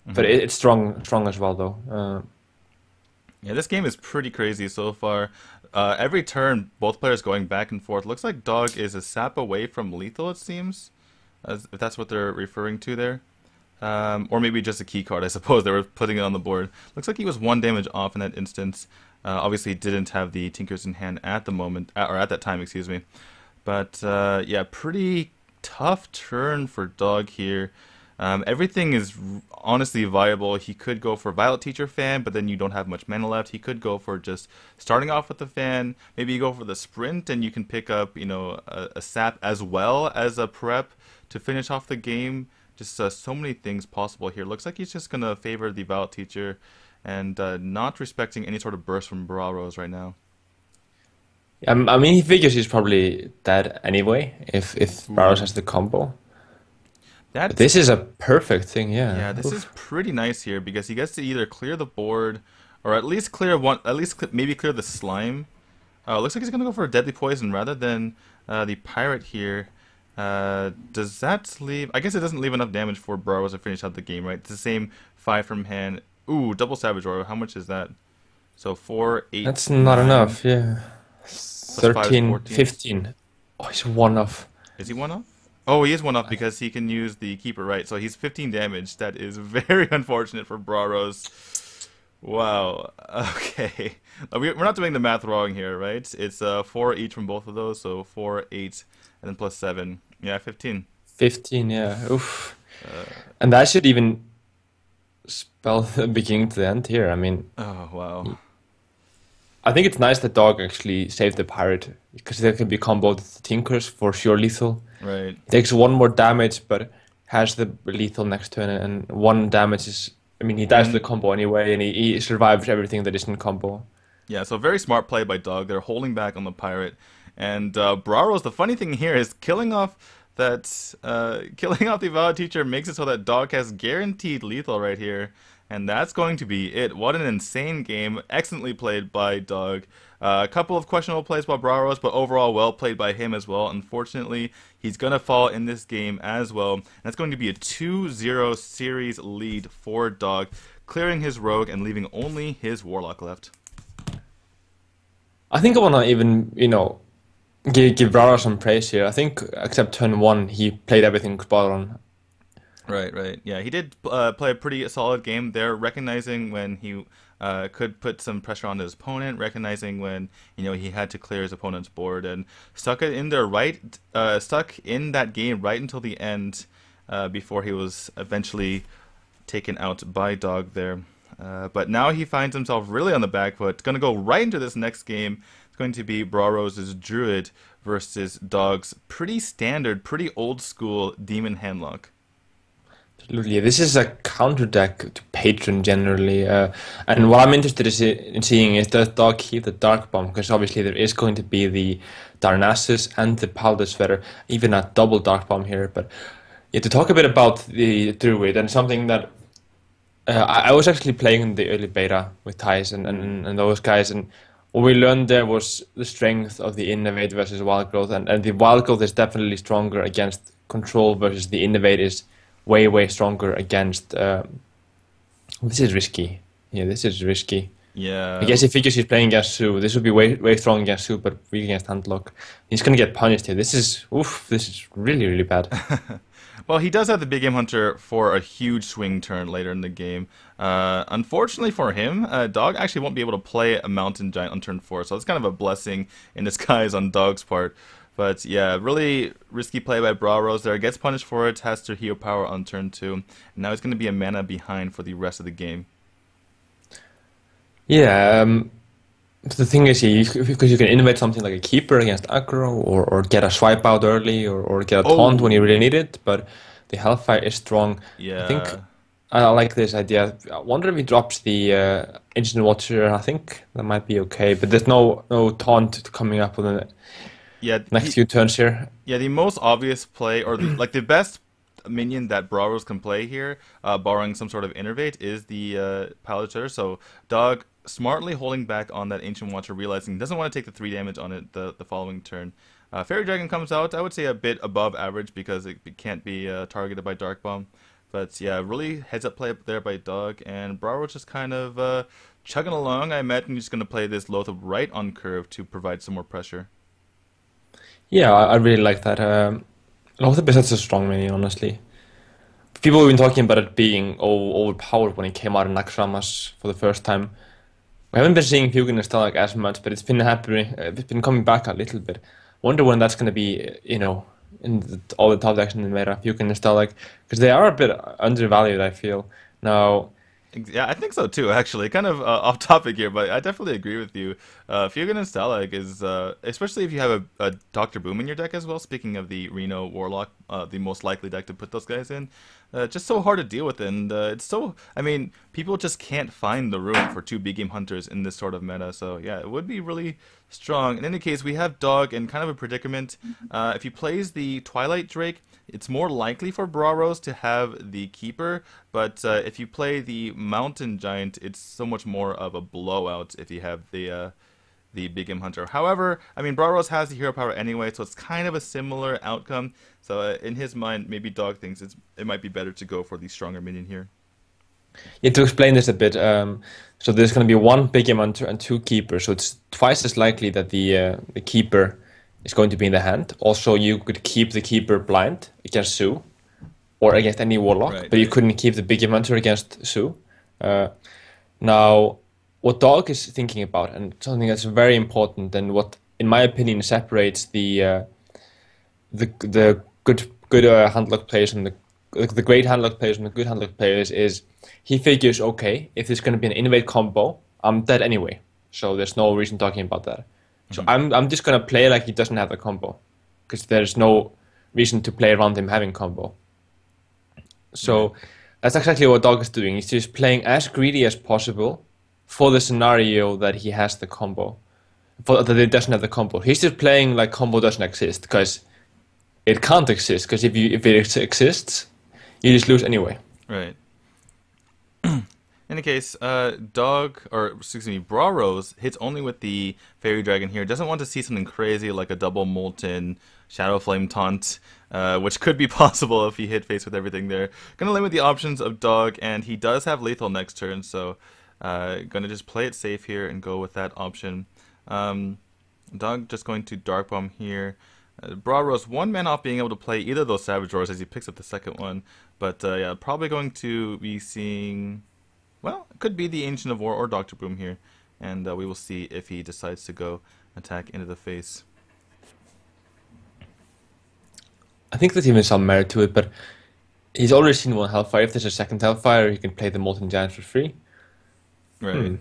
mm-hmm. but it, it's strong strong as well though. Uh, yeah, this game is pretty crazy so far. Uh, every turn, both players going back and forth. Looks like Dog is a sap away from lethal, it seems, as, if that's what they're referring to there. Um, or maybe just a key card, I suppose. They were putting it on the board. Looks like he was one damage off in that instance. Uh, obviously, didn't have the Tinkers in hand at the moment, uh, or at that time, excuse me. But uh, yeah, pretty tough turn for Dog here. Um, everything is honestly viable. He could go for Violet Teacher fan, but then you don't have much mana left. He could go for just starting off with the fan. Maybe you go for the sprint, and you can pick up, you know, a, a sap as well as a prep to finish off the game. Just uh, so many things possible here. Looks like he's just gonna favor the Violet Teacher, and uh, not respecting any sort of burst from Brarose right now. I mean, he figures he's probably dead anyway if if Brarose has the combo. That this is a perfect thing, yeah. Yeah, this Oof. is pretty nice here because he gets to either clear the board or at least clear one, at least cl maybe clear the slime. Uh, looks like he's gonna go for a deadly poison rather than uh, the pirate here. Uh, does that leave? I guess it doesn't leave enough damage for Brarose to finish out the game, right? It's the same five from hand. Ooh, double Savage Roar. How much is that? So four, eight. That's not nine. enough. Yeah. 13, 15. Oh, he's one off. Is he one off? Oh, he is one off because he can use the keeper, right? So he's 15 damage. That is [laughs] very unfortunate for Brarose. Wow. [laughs] Okay. Uh, we're not doing the math wrong here, right? It's uh, 4 each from both of those, so 4, 8, and then plus 7. Yeah, 15. 15, yeah. Oof. Uh, and that should even spell [laughs] the beginning to the end here. I mean... Oh, wow. I think it's nice that Dog actually saved the pirate because they can be comboed with the Tinkers for sure lethal. Right. Takes one more damage, but has the lethal next turn, and one damage is. I mean, he dies mm. to the combo anyway, and he, he survives everything that isn't combo. Yeah, so very smart play by Dog. They're holding back on the pirate, and uh, Brarose. The funny thing here is killing off that uh, [laughs] killing off the Violet Teacher makes it so that Dog has guaranteed lethal right here. And that's going to be it. What an insane game. Excellently played by Dog. Uh, a couple of questionable plays by Brarose, but overall well played by him as well. Unfortunately, he's going to fall in this game as well. And it's going to be a 2-0 series lead for Dog, clearing his rogue and leaving only his warlock left. I think I want to even, you know, give, give Brarose some praise here. I think, except turn one, he played everything spot on. Right, right. Yeah, he did uh, play a pretty solid game there, recognizing when he uh, could put some pressure on his opponent, recognizing when you know he had to clear his opponent's board, and stuck it in there right, uh, stuck in that game right until the end, uh, before he was eventually taken out by Dog there. Uh, but now he finds himself really on the back foot. Going to go right into this next game. It's going to be Brarose' Druid versus Dog's pretty standard, pretty old school Demon Handlock. Absolutely. This is a counter deck to Patron generally. Uh, and what I'm interested in seeing is does Dog keep the Dark Bomb? Because obviously there is going to be the Darnassus and the Paldus even a double Dark Bomb here. But yeah, to talk a bit about the Druid and something that uh, I, I, was actually playing in the early beta with Thijs and, and, and those guys. And what we learned there was the strength of the Innervate versus Wild Growth. And, and the Wild Growth is definitely stronger against Control versus the Innervate is way way stronger against. Um, this is risky. Yeah, this is risky. Yeah. I guess if he figures he's playing against Zoo. This would be way way strong against Zoo, but weak against Handlock. He's gonna get punished here. This is oof. This is really really bad. [laughs] well, he does have the big game hunter for a huge swing turn later in the game. Uh, unfortunately for him, uh, Dog actually won't be able to play a mountain giant on turn four, so it's kind of a blessing in disguise on Dog's part. But yeah, really risky play by Brarose there. Gets punished for it, has to heal power on turn two. And now he's going to be a mana behind for the rest of the game. Yeah, um, the thing is, you, because you can innervate something like a keeper against aggro, or, or get a swipe out early, or, or get a oh. taunt when you really need it. But the Hellfire is strong. Yeah. I think I like this idea. I wonder if he drops the uh, Ancient Watcher. I think that might be okay. But there's no no taunt coming up with it Yeah, next he- few turns here. Yeah, the most obvious play, or the, like the best minion that Brarose can play here, uh, borrowing some sort of innervate, is the uh. So Dog smartly holding back on that Ancient Watcher, realizing he doesn't want to take the three damage on it the, the following turn. Uh, Fairy Dragon comes out, I would say a bit above average because it, it can't be uh, targeted by Dark Bomb. But yeah, really heads up play up there by Dog, and Brarose just kind of uh, chugging along. I imagine he's going to play this Loatheb right on curve to provide some more pressure. Yeah, I, I really like that. Um, Loatheb is such a strong minion, honestly. People have been talking about it being overpowered when it came out in Naxxramas for the first time. We haven't been seeing Feugen and Stalagg as much, but it's been happening. uh, It's been coming back a little bit. Wonder when that's going to be, you know, in the, all the top decks in the meta, Feugen and Stalagg, because they are a bit undervalued. I feel now. Yeah, I think so too. Actually, kind of uh, [laughs] off topic here, but I definitely agree with you. Uh, Feugen and Stalagg is, uh, especially if you have a, a Doctor Boom in your deck as well. Speaking of the Reno Warlock, uh, the most likely deck to put those guys in, uh, just so hard to deal with, and uh, it's so. I mean, people just can't find the room for two big game hunters in this sort of meta. So yeah, it would be really strong. In any case, we have Dog in kind of a predicament. Uh, if he plays the Twilight Drake, it's more likely for Brarose to have the Keeper, but uh, if you play the Mountain Giant, it's so much more of a blowout if you have the uh, the Big Game Hunter. However, I mean, Brarose has the hero power anyway, so it's kind of a similar outcome. So uh, in his mind, maybe Dog thinks it might be better to go for the stronger minion here. Yeah, to explain this a bit, um, so there's going to be one big Game hunter and two keepers, so it's twice as likely that the uh, the keeper is going to be in the hand. Also, you could keep the keeper blind against Zoo or against any warlock, Right, but you couldn't keep the big hunter against Zoo. Uh, now, what Dog is thinking about, and something that's very important, and what, in my opinion, separates the uh, the the good good uh, handlock players from the the great handlock players from the good handlock players is he figures okay if there's going to be an innervate combo I'm dead anyway so there's no reason talking about that so I'm I'm just going to play like he doesn't have the combo because there's no reason to play around him having combo so that's exactly what Dog is doing he's just playing as greedy as possible for the scenario that he has the combo for that he doesn't have the combo he's just playing like combo doesn't exist because it can't exist because if you if it exists, you just lose anyway. Right. [clears throat] In any case, uh, Dog, or excuse me, Brarose hits only with the Fairy Dragon here. Doesn't want to see something crazy like a double Molten Shadow Flame Taunt, uh, which could be [laughs] possible if he hit face with everything there. Gonna limit the options of Dog, and he does have lethal next turn, so uh, gonna just play it safe here and go with that option. Um, Dog just going to Dark Bomb here. Uh, one man off being able to play either of those Savage Roars as he picks up the second one. But uh, yeah, probably going to be seeing. Well, it could be the Ancient of War or Doctor Boom here. And uh, we will see if he decides to go attack into the face. I think there's even some merit to it, but he's already seen one Hellfire. If there's a second Hellfire, he can play the Molten Giant for free. Right. Hmm.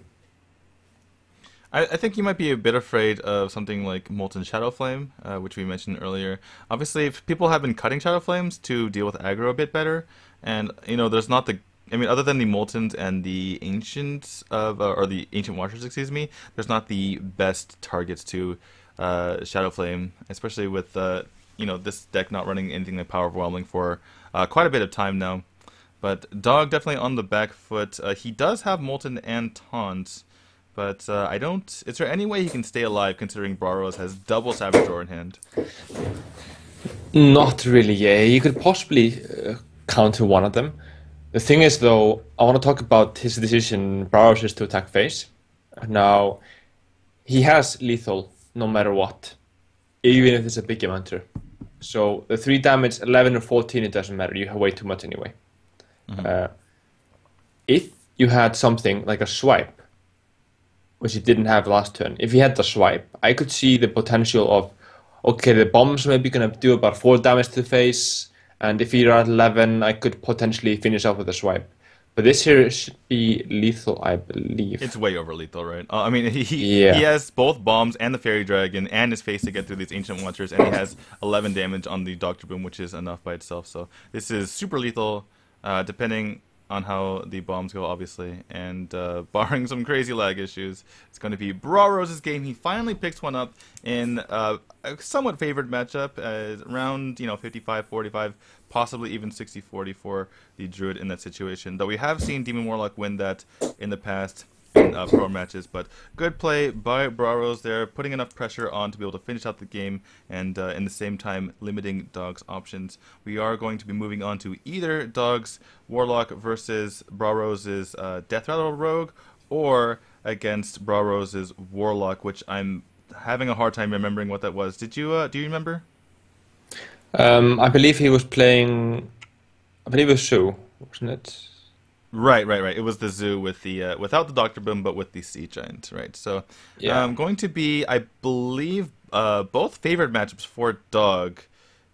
I, I think you might be a bit afraid of something like Molten Shadow Flame, uh, which we mentioned earlier. Obviously, if people have been cutting Shadow Flames to deal with aggro a bit better, and you know, there's not the. I mean, other than the Moltens and the Ancients of, uh, or the Ancient Watchers, excuse me, there's not the best targets to uh, Shadow Flame, especially with uh, you know this deck not running anything like Power Overwhelming for uh, quite a bit of time now. But Dog definitely on the back foot. Uh, he does have Molten and Taunt, but uh, I don't. Is there any way he can stay alive considering Brarose has double Savage Roar in hand? Not really, yeah. You could possibly counter one of them. The thing is, though, I want to talk about his decision, Brarose, to attack face. Now, he has lethal no matter what, even if it's a big hunter. So the 3 damage, 11 or 14, it doesn't matter. You have way too much anyway. Uh, if you had something like a swipe, which he didn't have last turn, if he had the swipe, I could see the potential of okay, the bombs maybe gonna do about four damage to the face, and if you're at eleven, I could potentially finish off with a swipe. But this here should be lethal, I believe. It's way over lethal, right? Uh, I mean, he he, Yeah. he has both bombs and the Fairy Dragon and his face to get through these Ancient Watchers, and he has [laughs] 11 damage on the Doctor Boom, which is enough by itself. So this is super lethal. Uh, depending, on how the bombs go, obviously, and uh, [laughs] barring some crazy lag issues, it's going to be Brarose's game. He finally picks one up in uh, a somewhat favored matchup, uh, around you know 55-45, possibly even 60-40 for the Druid in that situation. Though we have seen Demon Warlock win that in the past uh, pro matches. But good play by Brarose there, putting enough pressure on to be able to finish out the game and uh, in the same time limiting Dog's options. We are going to be moving on to either Dog's Warlock versus Brarose' uh, Death Rattle Rogue or against Brarose' Warlock, which I'm having a hard time remembering what that was. Did you uh, do you remember? Um, I believe he was playing. I believe it was Zoo, wasn't it? Right, right, right. It was the zoo with the uh, without the Doctor Boom, but with the Sea Giant, right? So, yeah, um, going to be, I believe, uh, both favorite matchups for Dog.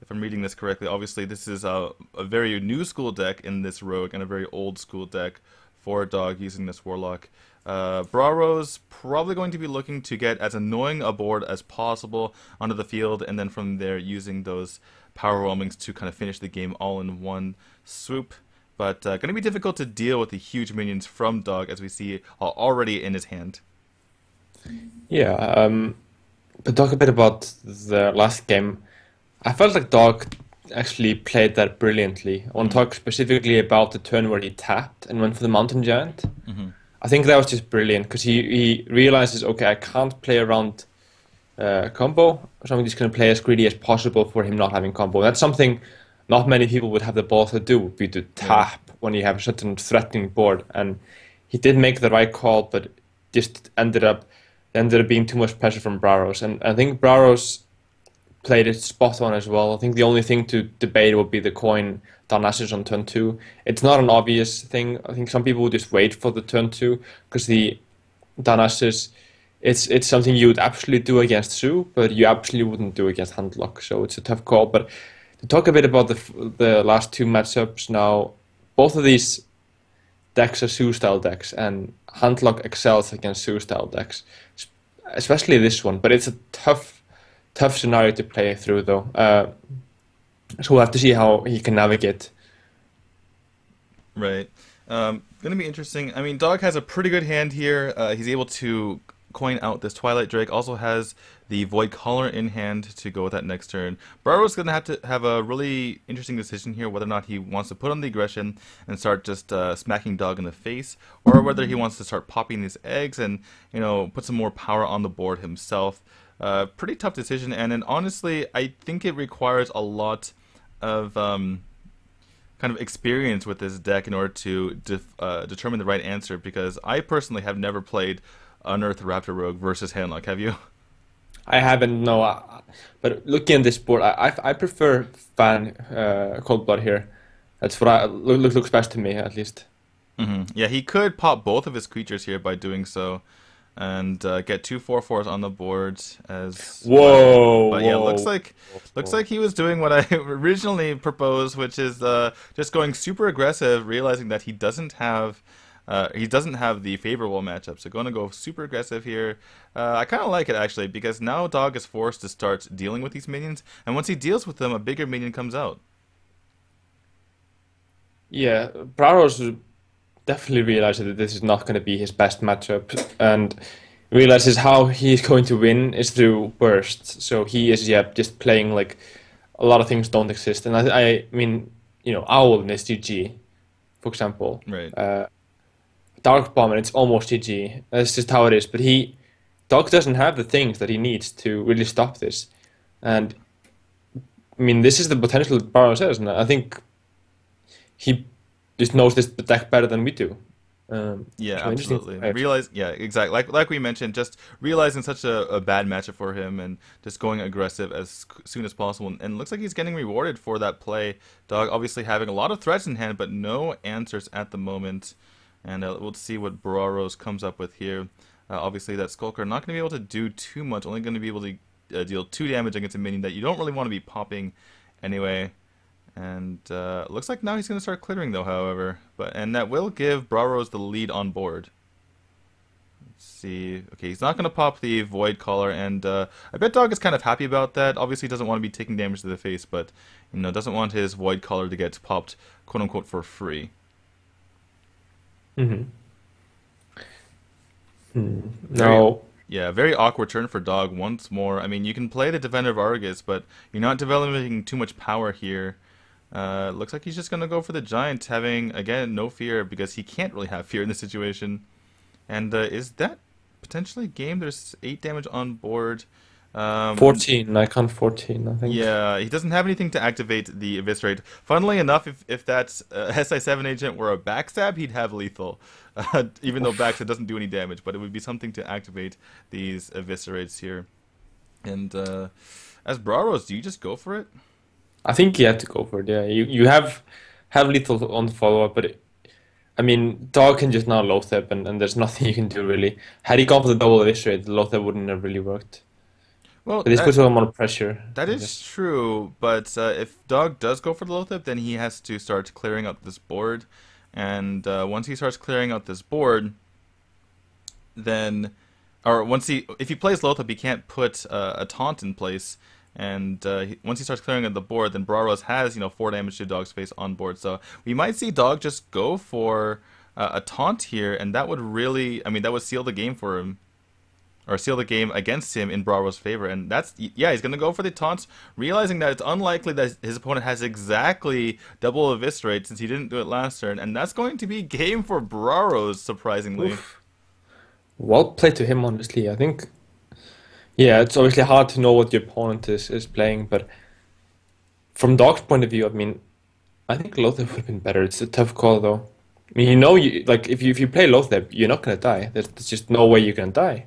If I'm reading this correctly, obviously this is a, a very new school deck in this Rogue and a very old school deck for Dog using this Warlock. Uh, Brarose probably going to be looking to get as annoying a board as possible onto the field, and then from there using those power whelmings to kind of finish the game all in one swoop but uh, going to be difficult to deal with the huge minions from Dog as we see are already in his hand. Yeah, um, but talk a bit about the last game. I felt like Dog actually played that brilliantly. I want to talk specifically about the turn where he tapped and went for the Mountain Giant. Mm-hmm. I think that was just brilliant because he, he realizes, okay, I can't play around uh, combo, so I'm just going to play as greedy as possible for him not having combo. That's something not many people would have the balls to do, would be to tap yeah. when you have such a threatening board. And he did make the right call, but just ended up ended up being too much pressure from Brarose. And I think Brarose played it spot on as well. I think the only thing to debate would be the coin Darnassus on turn two. It's not an obvious thing. I think some people would just wait for the turn two because the Darnassus, it's it's something you would absolutely do against Zoo, but you absolutely wouldn't do against Handlock. So it's a tough call. But to talk a bit about the the last two matchups now, both of these decks are Zoo style decks, and Handlock excels against Zoo style decks, especially this one. But it's a tough, tough scenario to play through, though. Uh, so we'll have to see how he can navigate. Right. Um, going to be interesting. I mean, Dog has a pretty good hand here. Uh, he's able to coin out this Twilight Drake. Also has the Void Caller in hand to go with that next turn. Brarose's going to have to have a really interesting decision here whether or not he wants to put on the aggression and start just uh, smacking Dog in the face, or whether he wants to start popping these eggs and, you know, put some more power on the board himself. Uh, pretty tough decision, and, and honestly, I think it requires a lot of um, kind of experience with this deck in order to uh, determine the right answer, because I personally have never played Unearth Raptor Rogue versus Handlock. Have you? I haven't, no. But looking at this board, I, I, I prefer Fan uh, Cold Blood here. That's what I look, looks best to me, at least. Mm-hmm. Yeah, he could pop both of his creatures here by doing so, and uh, get two four fours on the board as. Whoa! Well. But yeah, looks like looks like he was doing what I [laughs] originally proposed, which is uh, just going super aggressive, realizing that he doesn't have uh, he doesn't have the favorable matchup, so going to go super aggressive here. Uh, I kind of like it actually because now Dog is forced to start dealing with these minions, and once he deals with them, a bigger minion comes out. Yeah, Brarose definitely realizes that this is not going to be his best matchup, and realizes how he's going to win is through bursts. So he is yeah just playing like a lot of things don't exist, and I, I mean you know Owl in SDG, for example, right. Uh, Dark Bomb and it's almost GG. That's just how it is. But he, Dog doesn't have the things that he needs to really stop this. And I mean, this is the potential that Barrow says, and I think he just knows this deck better than we do. Um, yeah, absolutely. Realize, yeah, exactly. Like like we mentioned, just realizing such a, a, bad matchup for him and just going aggressive as soon as possible. And, and looks like he's getting rewarded for that play. Dog obviously having a lot of threats in hand, but no answers at the moment. And uh, we'll see what Brarose comes up with here. Uh, obviously, that Skulker not going to be able to do too much, only going to be able to uh, deal 2 damage against a minion that you don't really want to be popping anyway. And uh, looks like now he's going to start clearing though, however. but And that will give Brarose the lead on board. Let's see. Okay, he's not going to pop the Void Caller, and uh, I bet Dog is kind of happy about that. Obviously, he doesn't want to be taking damage to the face, but, you know, doesn't want his Void Caller to get popped, quote-unquote, for free. Mm-hmm. Hmm. No. Yeah, very awkward turn for Dog once more. I mean, you can play the Defender of Argus, but you're not developing too much power here. Uh, looks like he's just going to go for the Giant, having, again, no fear, because he can't really have fear in this situation. And uh, is that potentially game? There's 8 damage on board. Um, 14, Icon 14, I think. Yeah, he doesn't have anything to activate the Eviscerate. Funnily enough, if, if that uh, [laughs] SI:7 agent were a backstab, he'd have lethal. [laughs] Uh, even though backstab doesn't do any damage, but it would be something to activate these Eviscerates here. And uh, as Brarose, do you just go for it? I think you have to go for it, yeah. You, you have, have lethal on the follow-up, but it, I mean, Dog can just not Loatheb, and, and there's [laughs] nothing you can do really. Had he gone for the double Eviscerate, the Loatheb wouldn't have really worked. Well, but this puts a lot more pressure. That is true, but uh, if Dog does go for the Loatheb, then he has to start clearing out this board, and uh, once he starts clearing out this board, then, or once he, if he plays Loatheb, he can't put uh, a taunt in place, and uh, he, once he starts clearing out the board, then Brarose has you know four damage to Dog's face on board, so we might see Dog just go for uh, a taunt here, and that would really, I mean, that would seal the game for him or seal the game against him in Brarose's favor. And that's, yeah, he's going to go for the taunts, realizing that it's unlikely that his opponent has exactly double Eviscerate since he didn't do it last turn. And that's going to be game for Brarose, surprisingly. Oof. Well played to him, honestly. I think, yeah, it's obviously hard to know what your opponent is, is playing, but from Dog's point of view, I mean, I think Loatheb would have been better. It's a tough call, though. I mean, you know, you like if you if you play Loatheb, you're not gonna die. There's, there's just no way you're gonna die.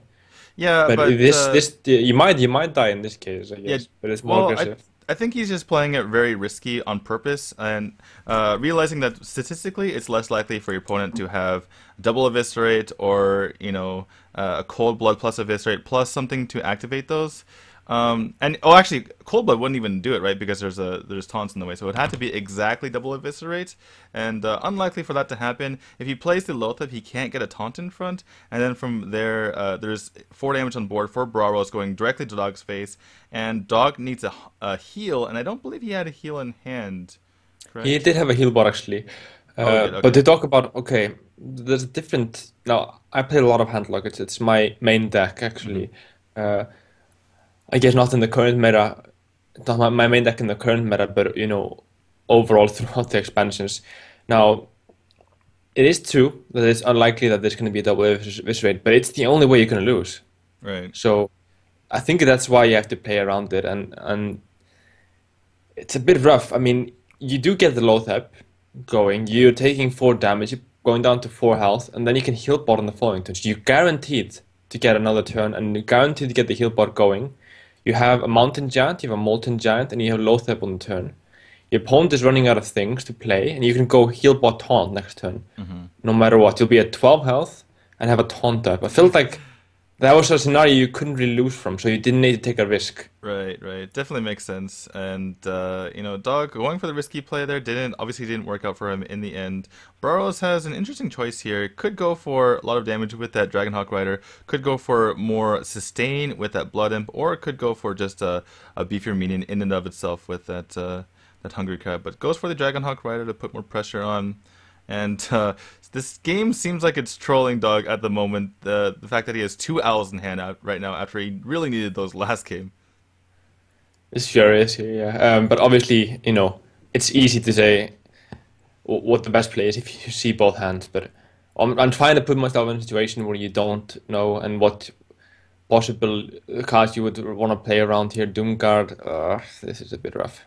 Yeah, but, but this uh, this you might you might die in this case, I guess. Yeah, but it's more well, aggressive. I, I think he's just playing it very risky on purpose and uh, realizing that statistically it's less likely for your opponent to have double eviscerate or you know uh, a cold blood plus eviscerate plus something to activate those. Um, and oh, actually, Cold Blood wouldn't even do it, right? Because there's a there's taunts in the way, so it had to be exactly double eviscerate, and uh, unlikely for that to happen. If he plays the Loatheb, he can't get a taunt in front, and then from there, uh, there's four damage on board for Brarose going directly to Dog's face, and Dog needs a, a heal, and I don't believe he had a heal in hand. Correct? He did have a heal bot actually, oh, uh, oh, okay. but to talk about okay, there's a different. Now I play a lot of Handlock. It's it's my main deck actually. Mm-hmm I guess not in the current meta, not my, my main deck in the current meta, but you know, overall [laughs] throughout the expansions. Now, it is true that it's unlikely that there's going to be a double eviscerate, but it's the only way you're going to lose. Right. So, I think that's why you have to play around it, and and it's a bit rough. I mean, you do get the Loatheb going. You're taking four damage, you're going down to four health, and then you can heal bot on the following turn. So you're guaranteed to get another turn, and you're guaranteed to get the heal bot going you have a mountain giant, you have a molten giant, and you have Loatheb on the turn. Your opponent is running out of things to play, and you can go heal bot taunt next turn. Mm-hmm. No matter what, you'll be at 12 health and have a taunt up. I felt like that was a scenario you couldn't really lose from, so you didn't need to take a risk. Right, right. Definitely makes sense. And uh, you know, Dog going for the risky play there didn't obviously didn't work out for him in the end. Brarose has an interesting choice here. Could go for a lot of damage with that Dragonhawk Rider. Could go for more sustain with that Blood Imp, or it could go for just a, a beefier minion in and of itself with that uh, that Hungry Crab. But goes for the Dragonhawk Rider to put more pressure on. And uh, this game seems like it's trolling Dog at the moment. The the fact that he has two owls in hand out right now after he really needed those last game. It's furious here, yeah. Um, but obviously, you know, it's easy to say what the best play is if you see both hands. But I'm, I'm trying to put myself in a situation where you don't know and what possible cards you would want to play around here. Doomguard, uh, this is a bit rough.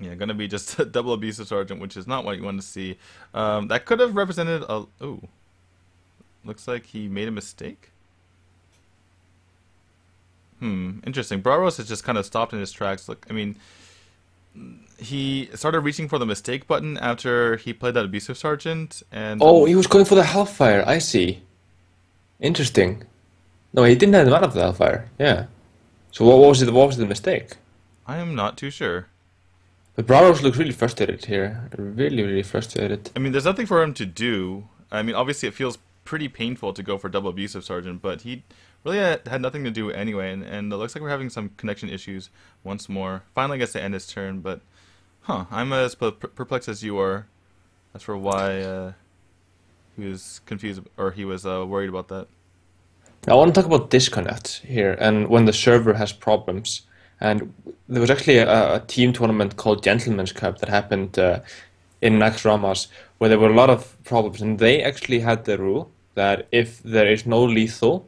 Yeah, gonna be just [laughs] a double abusive sergeant, which is not what you want to see. Um, that could have represented a. Oh, looks like he made a mistake. Hmm, interesting. Brarose has just kind of stopped in his tracks. Look, I mean, he started reaching for the mistake button after he played that abusive sergeant, and oh, um, he was going for the hellfire. I see. Interesting. No, he didn't have the of the hellfire. Yeah. So what was it? What was the mistake? I am not too sure. But Brarose looks really frustrated here. Really, really frustrated. I mean, there's nothing for him to do. I mean, obviously, it feels pretty painful to go for double abusive sergeant, but he really had, nothing to do anyway. And, and, it looks like we're having some connection issues once more. Finally gets to end his turn, but huh, I'm as perplexed as you are as for why uh, he was confused or he was uh, worried about that. I want to talk about disconnect here and when the server has problems. And there was actually a, a team tournament called Gentleman's Cup that happened uh, in Naxxramas where there were a lot of problems, and they actually had the rule that if there is no lethal,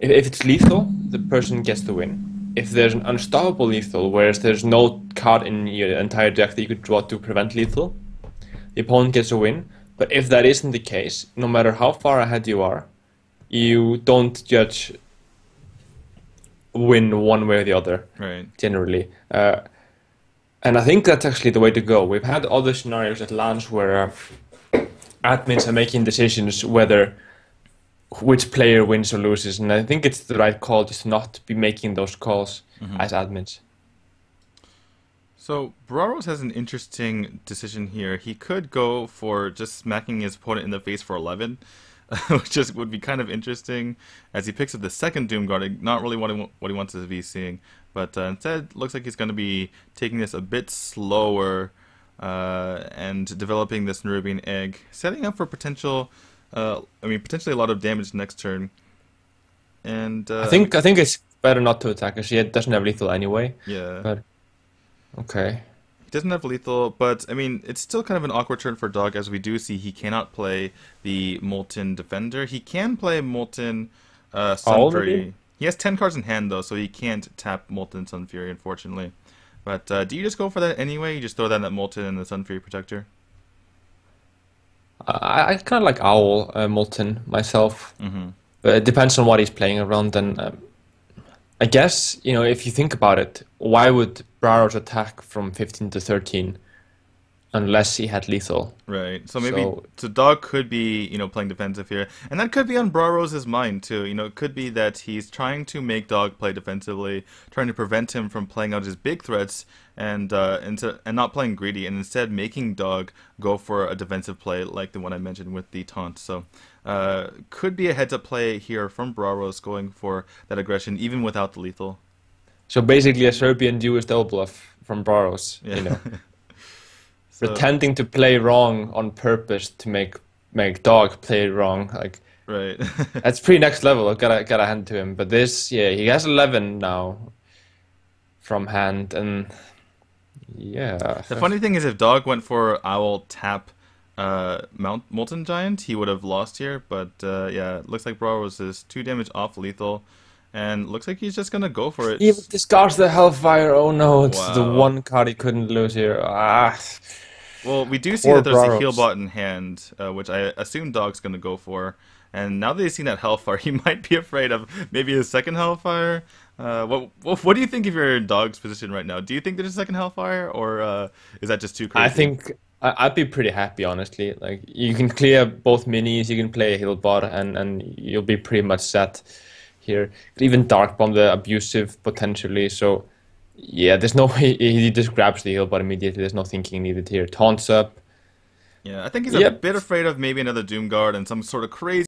if, if it's lethal, the person gets the win. If there's an unstoppable lethal, whereas there's no card in your entire deck that you could draw to prevent lethal, the opponent gets a win. But if that isn't the case, no matter how far ahead you are, you don't judge win one way or the other. Right. Generally, uh, and I think that's actually the way to go. We've had other scenarios at launch where uh, admins are making decisions whether which player wins or loses, and I think it's the right call just not to be making those calls Mhm. as admins. So Brarose has an interesting decision here. He could go for just smacking his opponent in the face for 11, [laughs] which just would be kind of interesting as he picks up the second Doom Guard, not really what he, what he wants to be seeing. But uh, instead, looks like he's going to be taking this a bit slower uh, and developing this Nerubian Egg, setting up for potential, uh, I mean, potentially a lot of damage next turn. And uh, I think I think it's better not to attack because she doesn't have lethal anyway. yeah. but- Okay. He doesn't have lethal, but I mean, it's still kind of an awkward turn for Dog, as we do see he cannot play the Molten Defender. He can play Molten uh, Sun Already? Fury. He has 10 cards in hand, though, so he can't tap Molten Sun Fury, unfortunately. But uh, do you just go for that anyway? You just throw that in that Molten and the Sun Fury Protector? I, I kind of like Owl uh, Molten myself. Mm-hmm. But it depends on what he's playing around. And um, I guess, you know, if you think about it, why would Brarose attack from 15 to 13 unless he had lethal? Right. So maybe So- so Dog could be, you know, playing defensive here. And that could be on Brarose' mind too. You know, it could be that he's trying to make Dog play defensively, trying to prevent him from playing out his big threats and uh into, and not playing greedy and instead making Dog go for a defensive play like the one I mentioned with the taunt. So uh could be a heads up play here from Brarose going for that aggression even without the lethal. So basically, a Serbian Jewish double bluff from Brarose, Yeah. you know, [laughs] So- pretending to play wrong on purpose to make make Dog play wrong. Like right. [laughs] that's pretty next level. I've gotta gotta hand to him. But this, yeah, he has 11 now from hand, and yeah. The funny thing is, if Dog went for Owl tap uh, Mount Molten Giant, he would have lost here. But uh, yeah, it looks like Brarose is two damage off lethal, and looks like he's just gonna go for it. He discards the Hellfire. Oh no, it's the one card he couldn't lose here. Ah. Well, we do see Poor that there's a Brarose. heal bot in hand, uh, which I assume Dog's gonna go for. And now that he's seen that Hellfire, [laughs] he might be afraid of maybe a second Hellfire. Uh, what, what what do you think if you're in Dog's position right now? Do you think there's a second Hellfire, or uh, is that just too crazy? I think I'd be pretty happy, honestly. Like you can clear both minis, you can play a heal bot, and and you'll be pretty much set here. Even dark bomb the abusive potentially. So yeah, there's no [laughs] way he just grabs the heal bot immediately. There's no thinking needed here. Taunts up. Yeah, I think he's a Yep. bit afraid of maybe another Doom Guard and some sort of crazy